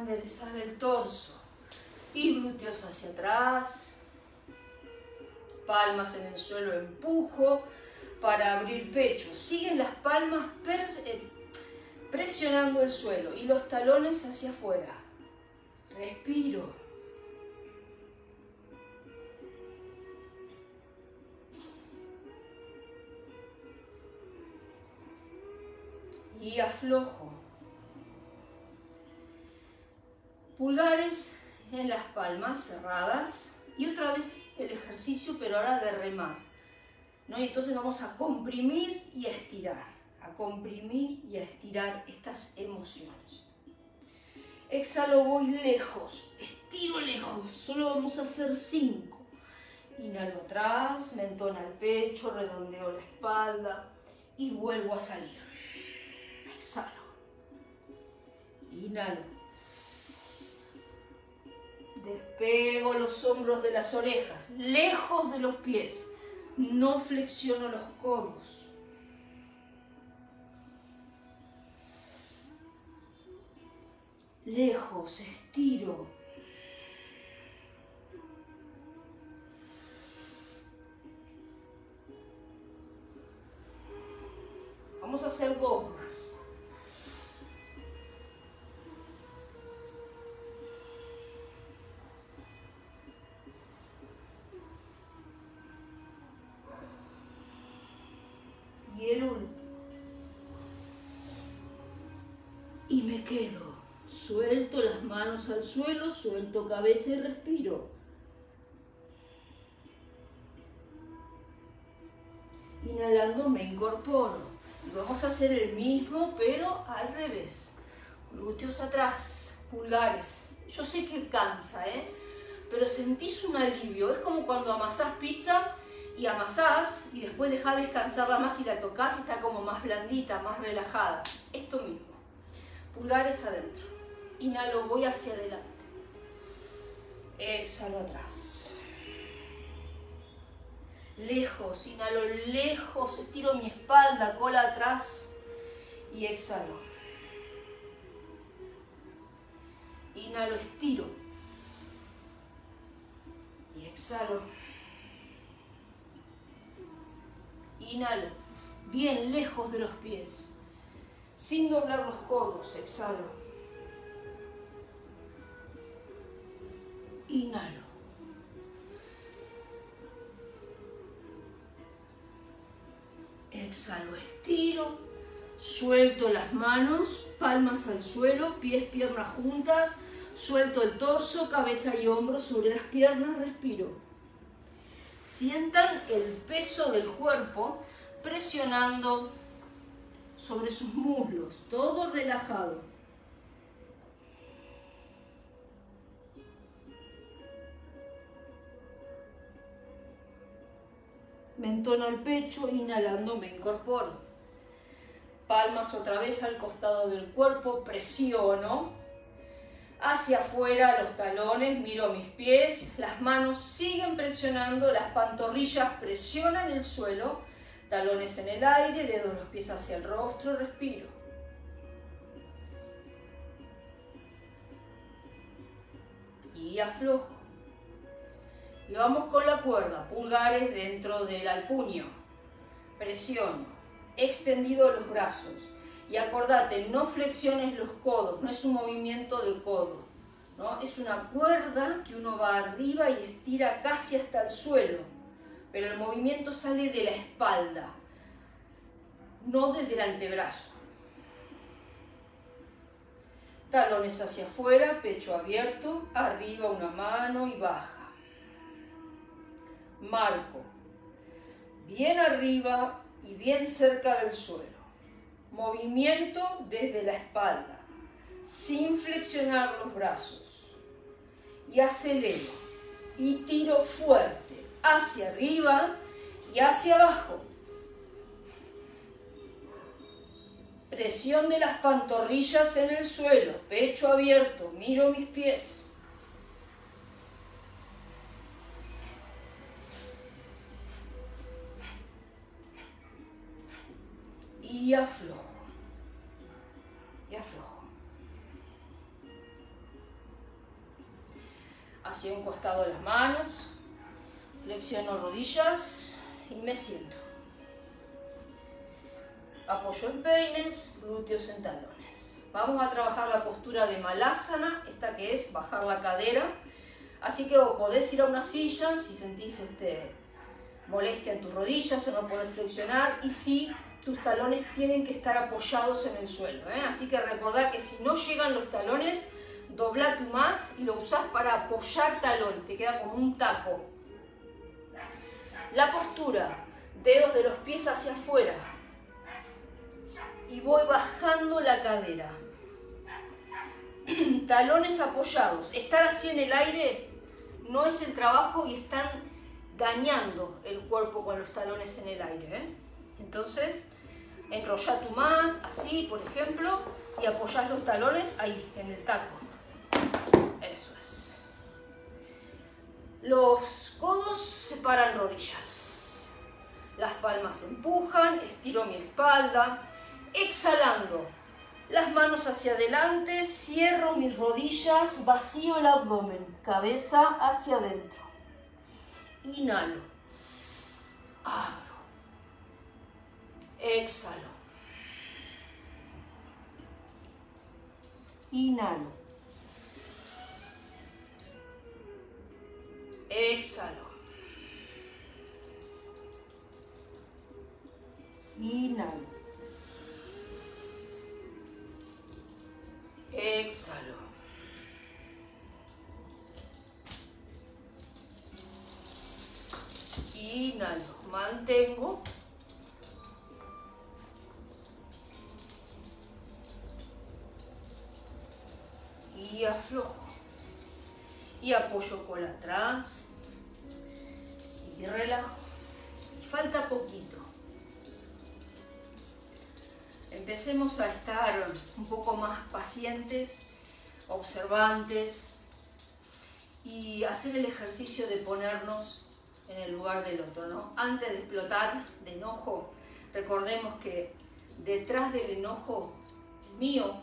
Enderezar el torso. Y glúteos hacia atrás. Palmas en el suelo, empujo para abrir pecho. Siguen las palmas eh, presionando el suelo y los talones hacia afuera. Respiro. y aflojo. Pulgares en las palmas cerradas y otra vez el ejercicio, pero ahora de remar. ¿no? Y entonces vamos a comprimir y a estirar, a comprimir y a estirar estas emociones. Exhalo, voy lejos, estiro lejos, solo vamos a hacer cinco. Inhalo atrás, mentón al pecho, redondeo la espalda y vuelvo a salir exhalo. Inhalo. Despego los hombros de las orejas, lejos de los pies. No flexiono los codos. Lejos, estiro. Vamos a hacer dos más. Quedo. Suelto las manos al suelo, suelto cabeza y respiro. Inhalando me incorporo. vamos a hacer el mismo, pero al revés. Glúteos atrás, pulgares. Yo sé que cansa, ¿eh? Pero sentís un alivio. Es como cuando amasás pizza y amasás y después dejás descansarla más y la tocas y está como más blandita, más relajada. Esto mismo pulgares adentro. Inhalo, voy hacia adelante. Exhalo atrás. Lejos, inhalo lejos, estiro mi espalda, cola atrás y exhalo. Inhalo, estiro. Y exhalo. Inhalo, bien lejos de los pies, sin doblar los codos, exhalo. Inhalo. Exhalo, estiro, suelto las manos, palmas al suelo, pies, piernas juntas, suelto el torso, cabeza y hombros sobre las piernas, respiro. Sientan el peso del cuerpo presionando sobre sus muslos, todo relajado. Mentón al pecho, inhalando me incorporo. Palmas otra vez al costado del cuerpo, presiono. Hacia afuera los talones, miro mis pies, las manos siguen presionando, las pantorrillas presionan el suelo, talones en el aire, dedos los pies hacia el rostro, respiro. Y aflojo. Y vamos con la cuerda, pulgares dentro del alpuño. Presiono, extendido los brazos. Y acordate, no flexiones los codos, no es un movimiento de codo. ¿no? Es una cuerda que uno va arriba y estira casi hasta el suelo. Pero el movimiento sale de la espalda, no desde el antebrazo. Talones hacia afuera, pecho abierto, arriba una mano y baja marco, bien arriba y bien cerca del suelo. Movimiento desde la espalda, sin flexionar los brazos. Y acelero y tiro fuerte hacia arriba y hacia abajo. Presión de las pantorrillas en el suelo, pecho abierto, miro mis pies. y aflojo. Y aflojo. Hacia un costado las manos, flexiono rodillas y me siento. Apoyo en peines, glúteos en talones. Vamos a trabajar la postura de malasana, esta que es bajar la cadera. Así que podés ir a una silla si sentís este, molestia en tus rodillas o no podés flexionar. Y si tus talones tienen que estar apoyados en el suelo. ¿eh? Así que recordad que si no llegan los talones, dobla tu mat y lo usás para apoyar talón, te queda como un taco. La postura, dedos de los pies hacia afuera. Y voy bajando la cadera. Talones apoyados. Estar así en el aire no es el trabajo y están dañando el cuerpo con los talones en el aire. ¿eh? Entonces, enrolla tu mat, así, por ejemplo, y apoyas los talones ahí, en el taco. Eso es. Los codos separan rodillas. Las palmas empujan, estiro mi espalda. Exhalando, las manos hacia adelante, cierro mis rodillas, vacío el abdomen, cabeza hacia adentro. Inhalo. Abro. Exhalo. Inhalo. Exhalo. Inhalo. Exhalo. Inhalo. Mantengo. y aflojo. Y apoyo cola atrás y relajo. Falta poquito. Empecemos a estar un poco más pacientes, observantes y hacer el ejercicio de ponernos en el lugar del otro, ¿no? Antes de explotar de enojo, recordemos que detrás del enojo mío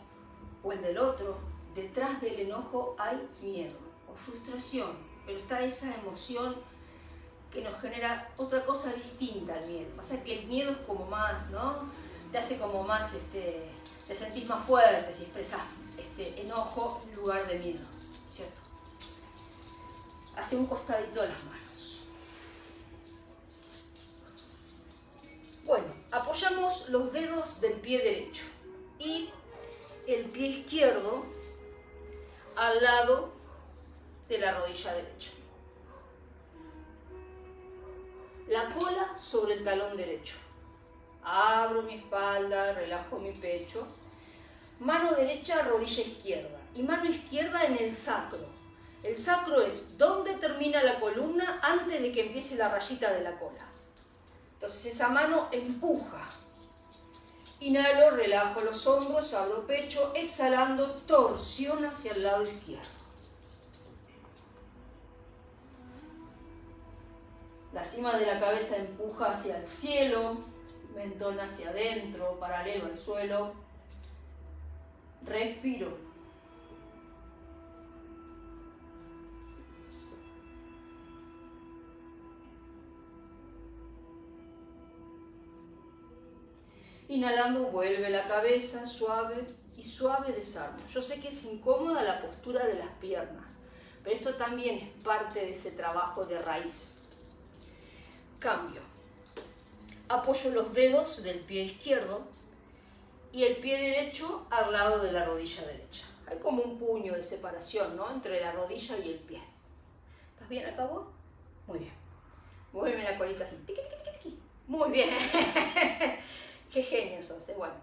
o el del otro, detrás del enojo hay miedo frustración, pero está esa emoción que nos genera otra cosa distinta al miedo. Pasa que el miedo es como más, ¿no? Te hace como más, este, te sentís más fuerte si expresas este, enojo en lugar de miedo, ¿cierto? Hace un costadito de las manos. Bueno, apoyamos los dedos del pie derecho y el pie izquierdo al lado de la rodilla derecha. La cola sobre el talón derecho. Abro mi espalda, relajo mi pecho. Mano derecha, rodilla izquierda. Y mano izquierda en el sacro. El sacro es donde termina la columna antes de que empiece la rayita de la cola. Entonces esa mano empuja. Inhalo, relajo los hombros, abro pecho, exhalando, torsión hacia el lado izquierdo. La cima de la cabeza empuja hacia el cielo, mentón hacia adentro, paralelo al suelo. Respiro. Inhalando, vuelve la cabeza suave y suave desarmo. Yo sé que es incómoda la postura de las piernas, pero esto también es parte de ese trabajo de raíz. Cambio. Apoyo los dedos del pie izquierdo y el pie derecho al lado de la rodilla derecha. Hay como un puño de separación, ¿no? Entre la rodilla y el pie. ¿Estás bien acá? Muy bien. Muéveme la colita así. Muy bien. Qué genio sos, ¿eh? Bueno.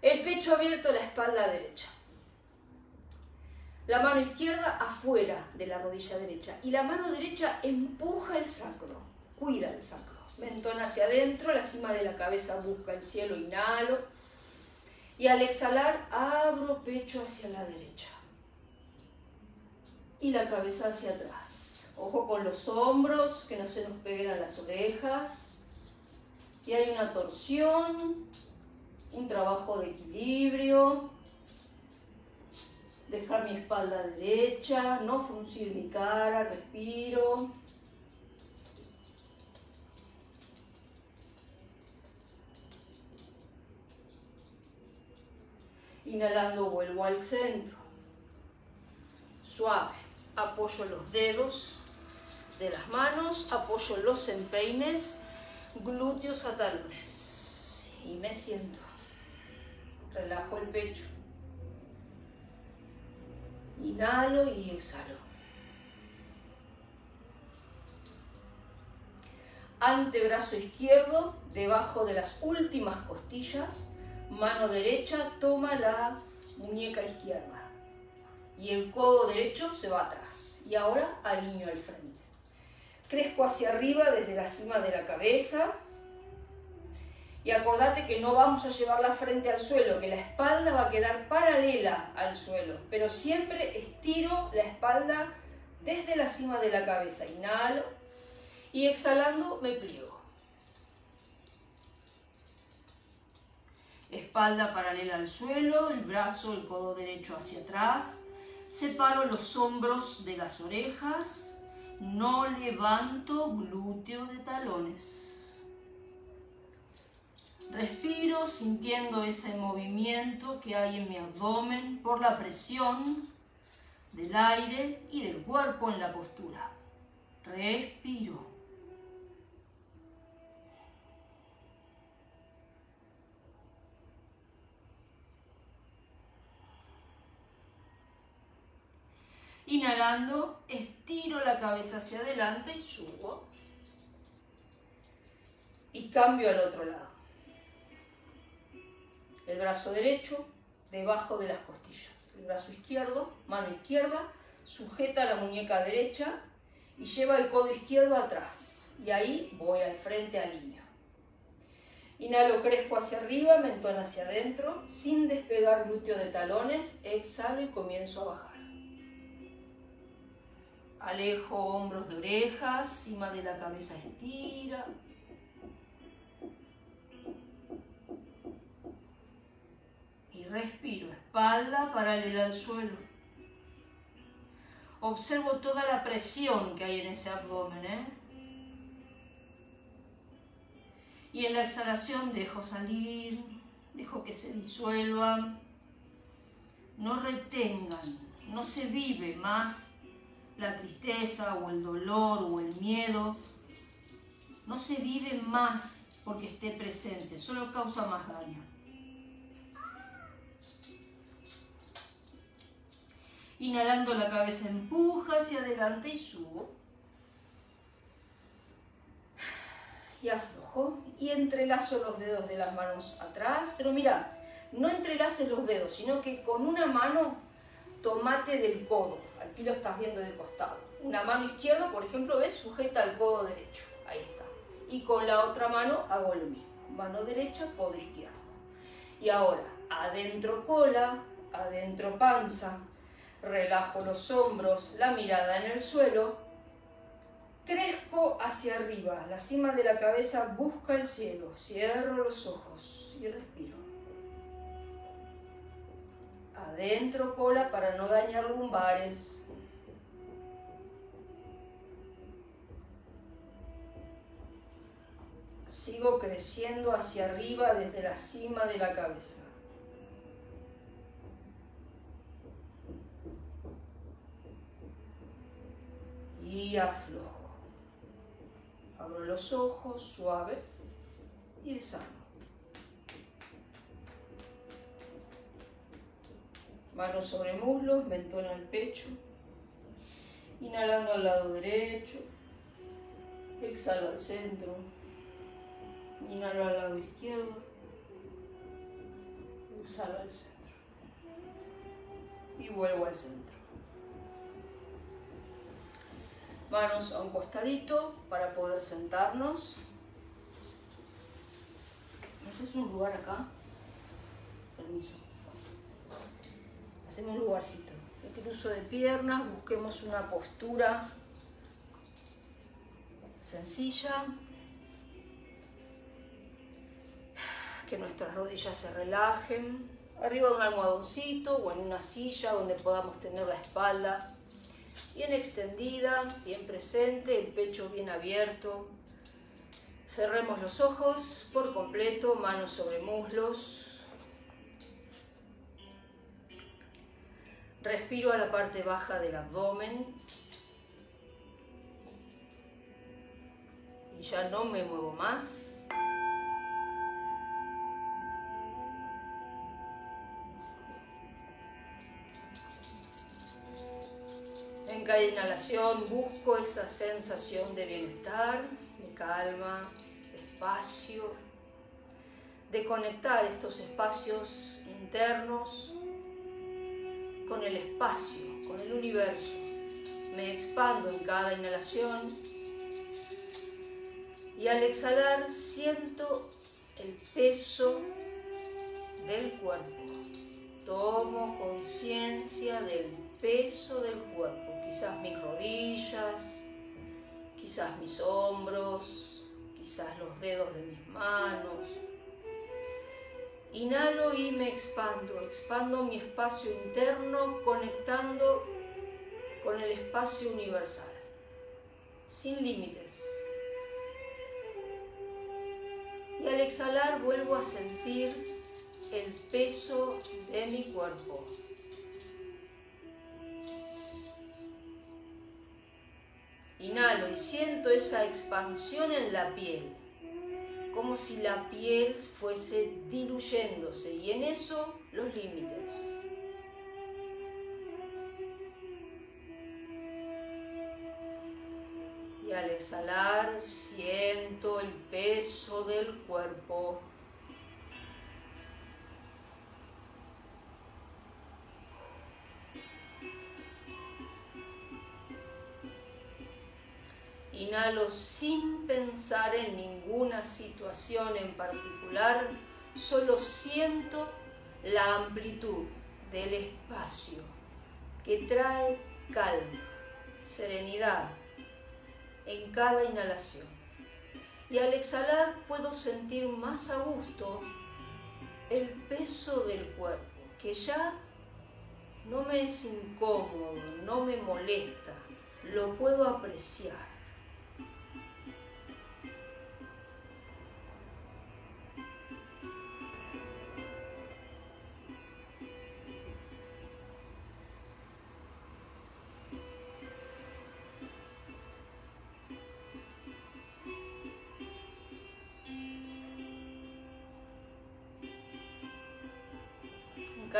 El pecho abierto, la espalda derecha. La mano izquierda afuera de la rodilla derecha y la mano derecha empuja el sacro cuida el sacro. Mentón hacia adentro, la cima de la cabeza busca el cielo, inhalo. Y al exhalar, abro pecho hacia la derecha. Y la cabeza hacia atrás. Ojo con los hombros, que no se nos peguen a las orejas. Y hay una torsión, un trabajo de equilibrio. Dejar mi espalda derecha, no fruncir mi cara, respiro. Inhalando vuelvo al centro. Suave. Apoyo los dedos de las manos, apoyo los empeines, glúteos a talones. Y me siento. Relajo el pecho. Inhalo y exhalo. Antebrazo izquierdo debajo de las últimas costillas mano derecha toma la muñeca izquierda y el codo derecho se va atrás. Y ahora alineo al frente. Crezco hacia arriba desde la cima de la cabeza. Y acordate que no vamos a llevar la frente al suelo, que la espalda va a quedar paralela al suelo. Pero siempre estiro la espalda desde la cima de la cabeza. Inhalo y exhalando me pliego. Espalda paralela al suelo, el brazo, el codo derecho hacia atrás. Separo los hombros de las orejas, no levanto glúteo de talones. Respiro sintiendo ese movimiento que hay en mi abdomen por la presión del aire y del cuerpo en la postura. Respiro. Inhalando, estiro la cabeza hacia adelante y subo. Y cambio al otro lado. El brazo derecho debajo de las costillas. El brazo izquierdo, mano izquierda, sujeta la muñeca derecha y lleva el codo izquierdo atrás. Y ahí voy al frente, alineo. Inhalo, crezco hacia arriba, mentón hacia adentro, sin despegar glúteo de talones. Exhalo y comienzo a bajar. Alejo hombros de orejas, cima de la cabeza estira. Y respiro, espalda paralela al suelo. Observo toda la presión que hay en ese abdomen. ¿eh? Y en la exhalación dejo salir, dejo que se disuelvan. No retengan, no se vive más la tristeza o el dolor o el miedo. No se vive más porque esté presente, solo causa más daño. Inhalando la cabeza empuja hacia adelante y subo. Y aflojo y entrelazo los dedos de las manos atrás. Pero mira, no entrelaces los dedos, sino que con una mano tomate del codo. Aquí lo estás viendo de costado. Una mano izquierda, por ejemplo, ves, sujeta al codo derecho. Ahí está. Y con la otra mano hago lo mismo. Mano derecha, codo izquierdo. Y ahora, adentro cola, adentro panza, relajo los hombros, la mirada en el suelo, crezco hacia arriba, la cima de la cabeza busca el cielo, cierro los ojos y respiro. Adentro cola para no dañar lumbares. Sigo creciendo hacia arriba desde la cima de la cabeza. y aflojo. Abro los ojos suave y desarmo. Manos sobre muslos, mentón al pecho. Inhalando al lado derecho. Exhalo al centro. Inhalo al lado izquierdo. Exhalo al centro. Y vuelvo al centro. Manos a un costadito para poder sentarnos. es un lugar acá? Permiso. Hacemos un lugarcito. El cruzo de piernas, busquemos una postura sencilla. Que nuestras rodillas se relajen. Arriba de un almohadoncito o en una silla donde podamos tener la espalda bien extendida, bien presente, el pecho bien abierto. Cerremos los ojos por completo, manos sobre muslos. Respiro a la parte baja del abdomen. Y ya no me muevo más. cada inhalación busco esa sensación de bienestar, de calma, de espacio, de conectar estos espacios internos con el espacio, con el universo. Me expando en cada inhalación y al exhalar siento el peso del cuerpo. Tomo conciencia del peso del cuerpo quizás mis rodillas, quizás mis hombros, quizás los dedos de mis manos. Inhalo y me expando, expando mi espacio interno conectando con el espacio universal, sin límites. Y al exhalar vuelvo a sentir el peso de mi cuerpo. Inhalo y siento esa expansión en la piel, como si la piel fuese diluyéndose y en eso los límites. Y al exhalar siento el peso del cuerpo Inhalo sin pensar en ninguna situación en particular, solo siento la amplitud del espacio que trae calma, serenidad en cada inhalación. Y al exhalar puedo sentir más a gusto el peso del cuerpo, que ya no me es incómodo, no me molesta, lo puedo apreciar.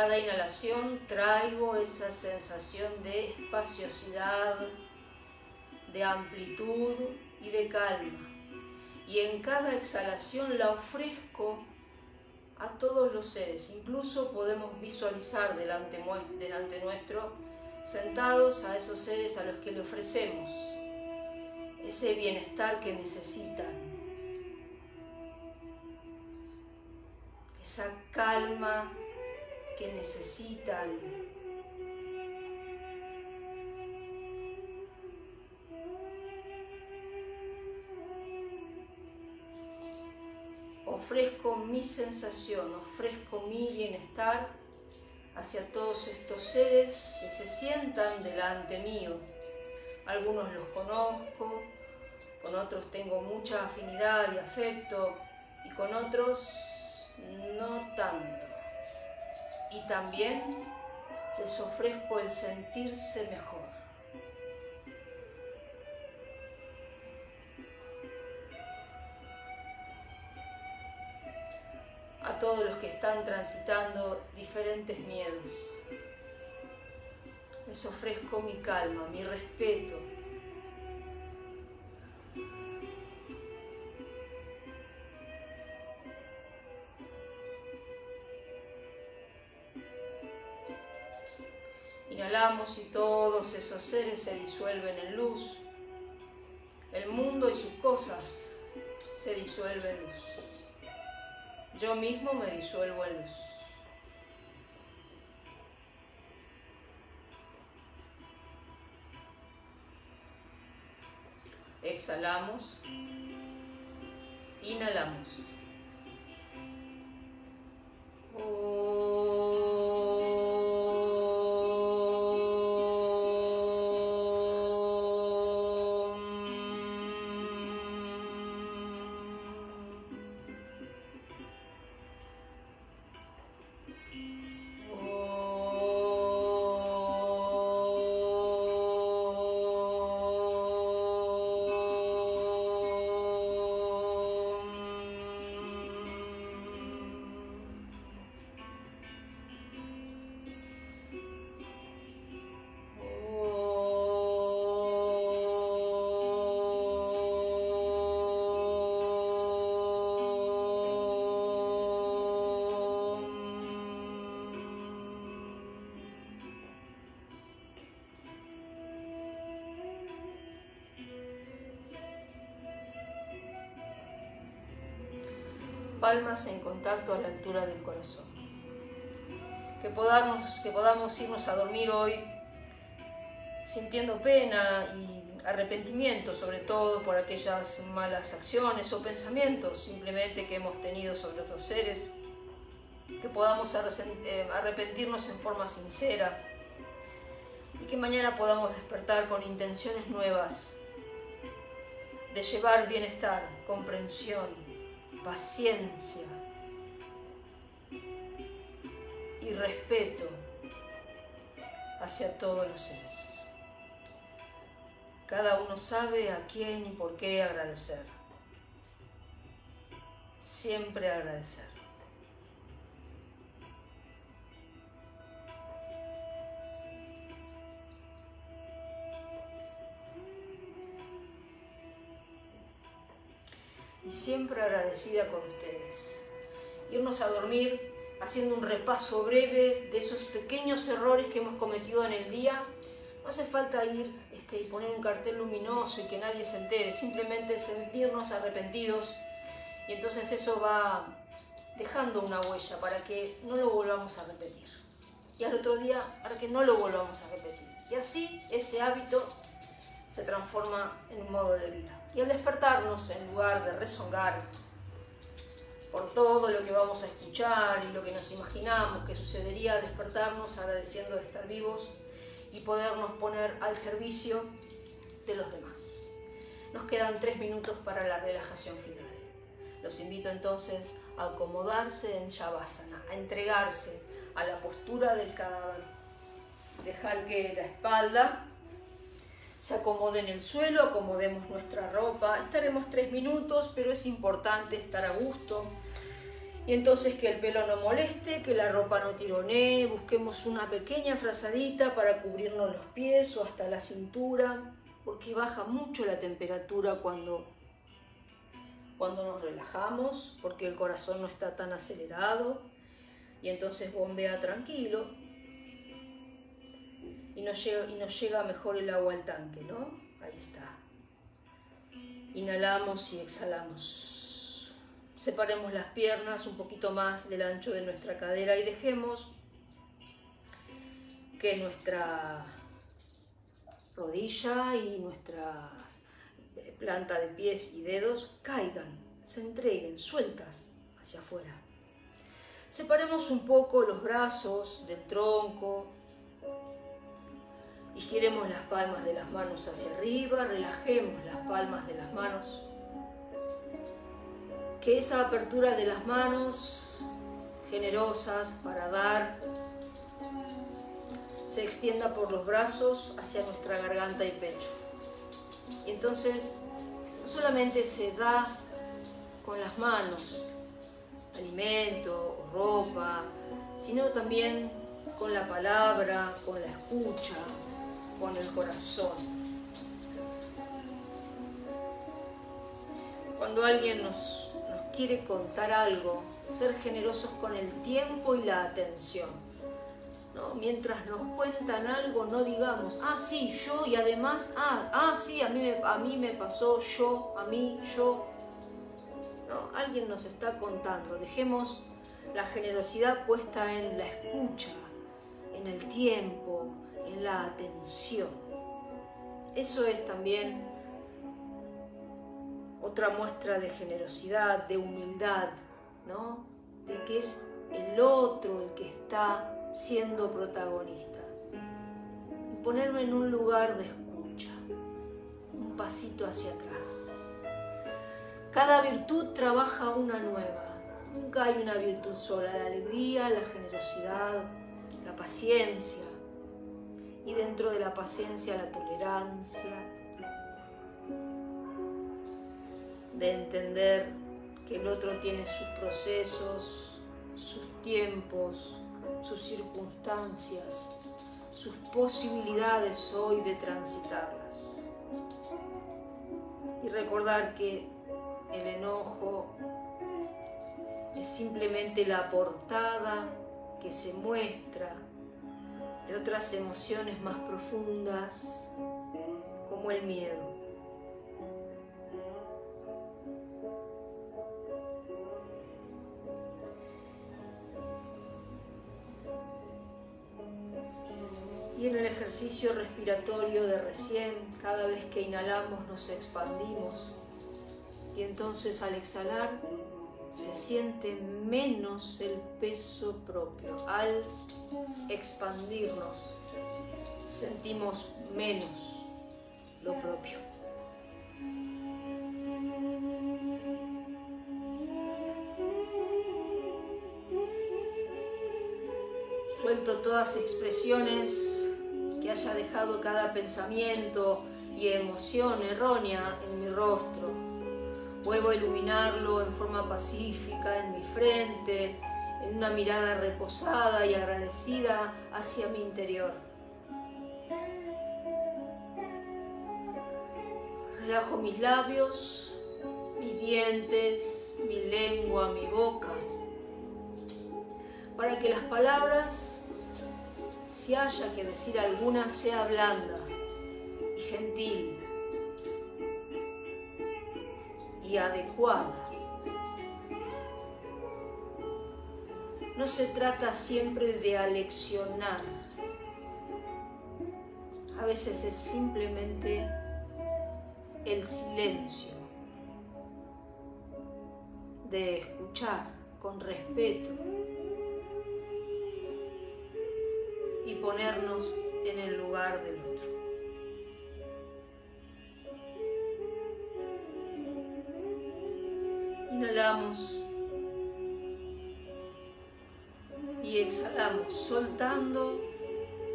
Cada inhalación traigo esa sensación de espaciosidad, de amplitud y de calma. Y en cada exhalación la ofrezco a todos los seres. Incluso podemos visualizar delante, delante nuestro sentados a esos seres a los que le ofrecemos ese bienestar que necesitan. Esa calma que necesitan. Ofrezco mi sensación, ofrezco mi bienestar hacia todos estos seres que se sientan delante mío. Algunos los conozco, con otros tengo mucha afinidad y afecto y con otros no tanto y también les ofrezco el sentirse mejor. A todos los que están transitando diferentes miedos, les ofrezco mi calma, mi respeto, Y todos esos seres se disuelven en luz. El mundo y sus cosas se disuelven en luz. Yo mismo me disuelvo en luz. Exhalamos. Inhalamos. Palmas en contacto a la altura del corazón. Que podamos, que podamos irnos a dormir hoy sintiendo pena y arrepentimiento, sobre todo por aquellas malas acciones o pensamientos simplemente que hemos tenido sobre otros seres. Que podamos eh, arrepentirnos en forma sincera y que mañana podamos despertar con intenciones nuevas de llevar bienestar, comprensión, paciencia y respeto hacia todos los seres. Cada uno sabe a quién y por qué agradecer. Siempre agradecer. Siempre agradecida con ustedes. Irnos a dormir haciendo un repaso breve de esos pequeños errores que hemos cometido en el día. No hace falta ir este, y poner un cartel luminoso y que nadie se entere, simplemente sentirnos arrepentidos y entonces eso va dejando una huella para que no lo volvamos a repetir. Y al otro día para que no lo volvamos a repetir. Y así ese hábito se transforma en un modo de vida. Y al despertarnos, en lugar de rezongar por todo lo que vamos a escuchar y lo que nos imaginamos que sucedería, despertarnos agradeciendo de estar vivos y podernos poner al servicio de los demás. Nos quedan tres minutos para la relajación final. Los invito entonces a acomodarse en Shavasana, a entregarse a la postura del cadáver, dejar que la espalda se acomode en el suelo, acomodemos nuestra ropa. Estaremos tres minutos, pero es importante estar a gusto. Y entonces que el pelo no moleste, que la ropa no tironee, busquemos una pequeña frazadita para cubrirnos los pies o hasta la cintura, porque baja mucho la temperatura cuando, cuando nos relajamos, porque el corazón no está tan acelerado y entonces bombea tranquilo y nos, llega, mejor el agua al tanque, ¿no? Ahí está. Inhalamos y exhalamos. Separemos las piernas un poquito más del ancho de nuestra cadera y dejemos que nuestra rodilla y nuestra planta de pies y dedos caigan, se entreguen sueltas hacia afuera. Separemos un poco los brazos del tronco, y giremos las palmas de las manos hacia arriba, relajemos las palmas de las manos. Que esa apertura de las manos generosas para dar se extienda por los brazos hacia nuestra garganta y pecho. Y entonces no solamente se da con las manos alimento o ropa, sino también con la palabra, con la escucha, con el corazón. Cuando alguien nos, nos quiere contar algo, ser generosos con el tiempo y la atención. ¿no? Mientras nos cuentan algo, no digamos, ah, sí, yo y además, ah, ah sí, a mí, a mí me pasó, yo, a mí, yo. No, alguien nos está contando. Dejemos la generosidad puesta en la escucha, en el tiempo, en la atención. Eso es también otra muestra de generosidad, de humildad, ¿no? De que es el otro el que está siendo protagonista. ponerme en un lugar de escucha, un pasito hacia atrás. Cada virtud trabaja una nueva. Nunca hay una virtud sola. La alegría, la generosidad, la paciencia, y dentro de la paciencia la tolerancia, de entender que el otro tiene sus procesos, sus tiempos, sus circunstancias, sus posibilidades hoy de transitarlas. Y recordar que el enojo es simplemente la portada que se muestra de otras emociones más profundas, como el miedo. Y en el ejercicio respiratorio de recién, cada vez que inhalamos nos expandimos y entonces al exhalar se siente menos el peso propio. Al expandirnos, sentimos menos lo propio. Suelto todas expresiones que haya dejado cada pensamiento y emoción errónea en mi rostro Vuelvo a iluminarlo en forma pacífica en mi frente, en una mirada reposada y agradecida hacia mi interior. Relajo mis labios, mis dientes, mi lengua, mi boca, para que las palabras, si haya que decir alguna, sea blanda y gentil y adecuada. No se trata siempre de aleccionar. A veces es simplemente el silencio, de escuchar con respeto y ponernos en el lugar del otro. Inhalamos y exhalamos, soltando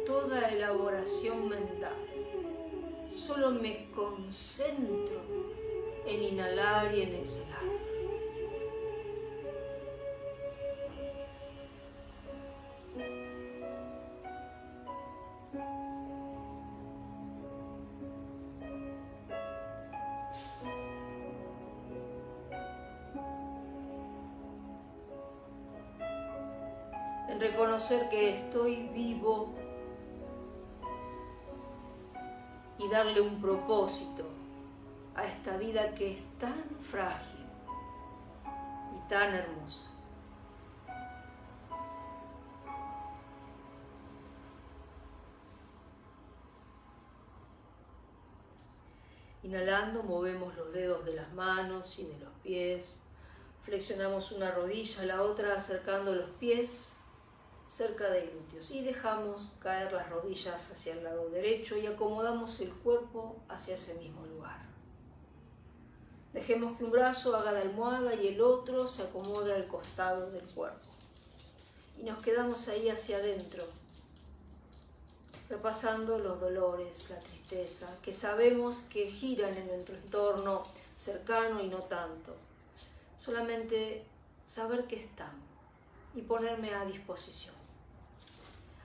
toda elaboración mental. Solo me concentro en inhalar y en exhalar. Reconocer que estoy vivo y darle un propósito a esta vida que es tan frágil y tan hermosa. Inhalando movemos los dedos de las manos y de los pies. Flexionamos una rodilla a la otra acercando los pies cerca de glúteos y dejamos caer las rodillas hacia el lado derecho y acomodamos el cuerpo hacia ese mismo lugar. Dejemos que un brazo haga de almohada y el otro se acomode al costado del cuerpo. Y nos quedamos ahí hacia adentro, repasando los dolores, la tristeza, que sabemos que giran en nuestro entorno cercano y no tanto. Solamente saber que están y ponerme a disposición.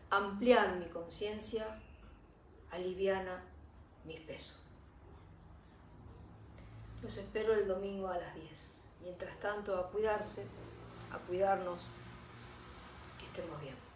Ampliar mi conciencia aliviana mis pesos. Los espero el domingo a las 10. Mientras tanto, a cuidarse, a cuidarnos, que estemos bien.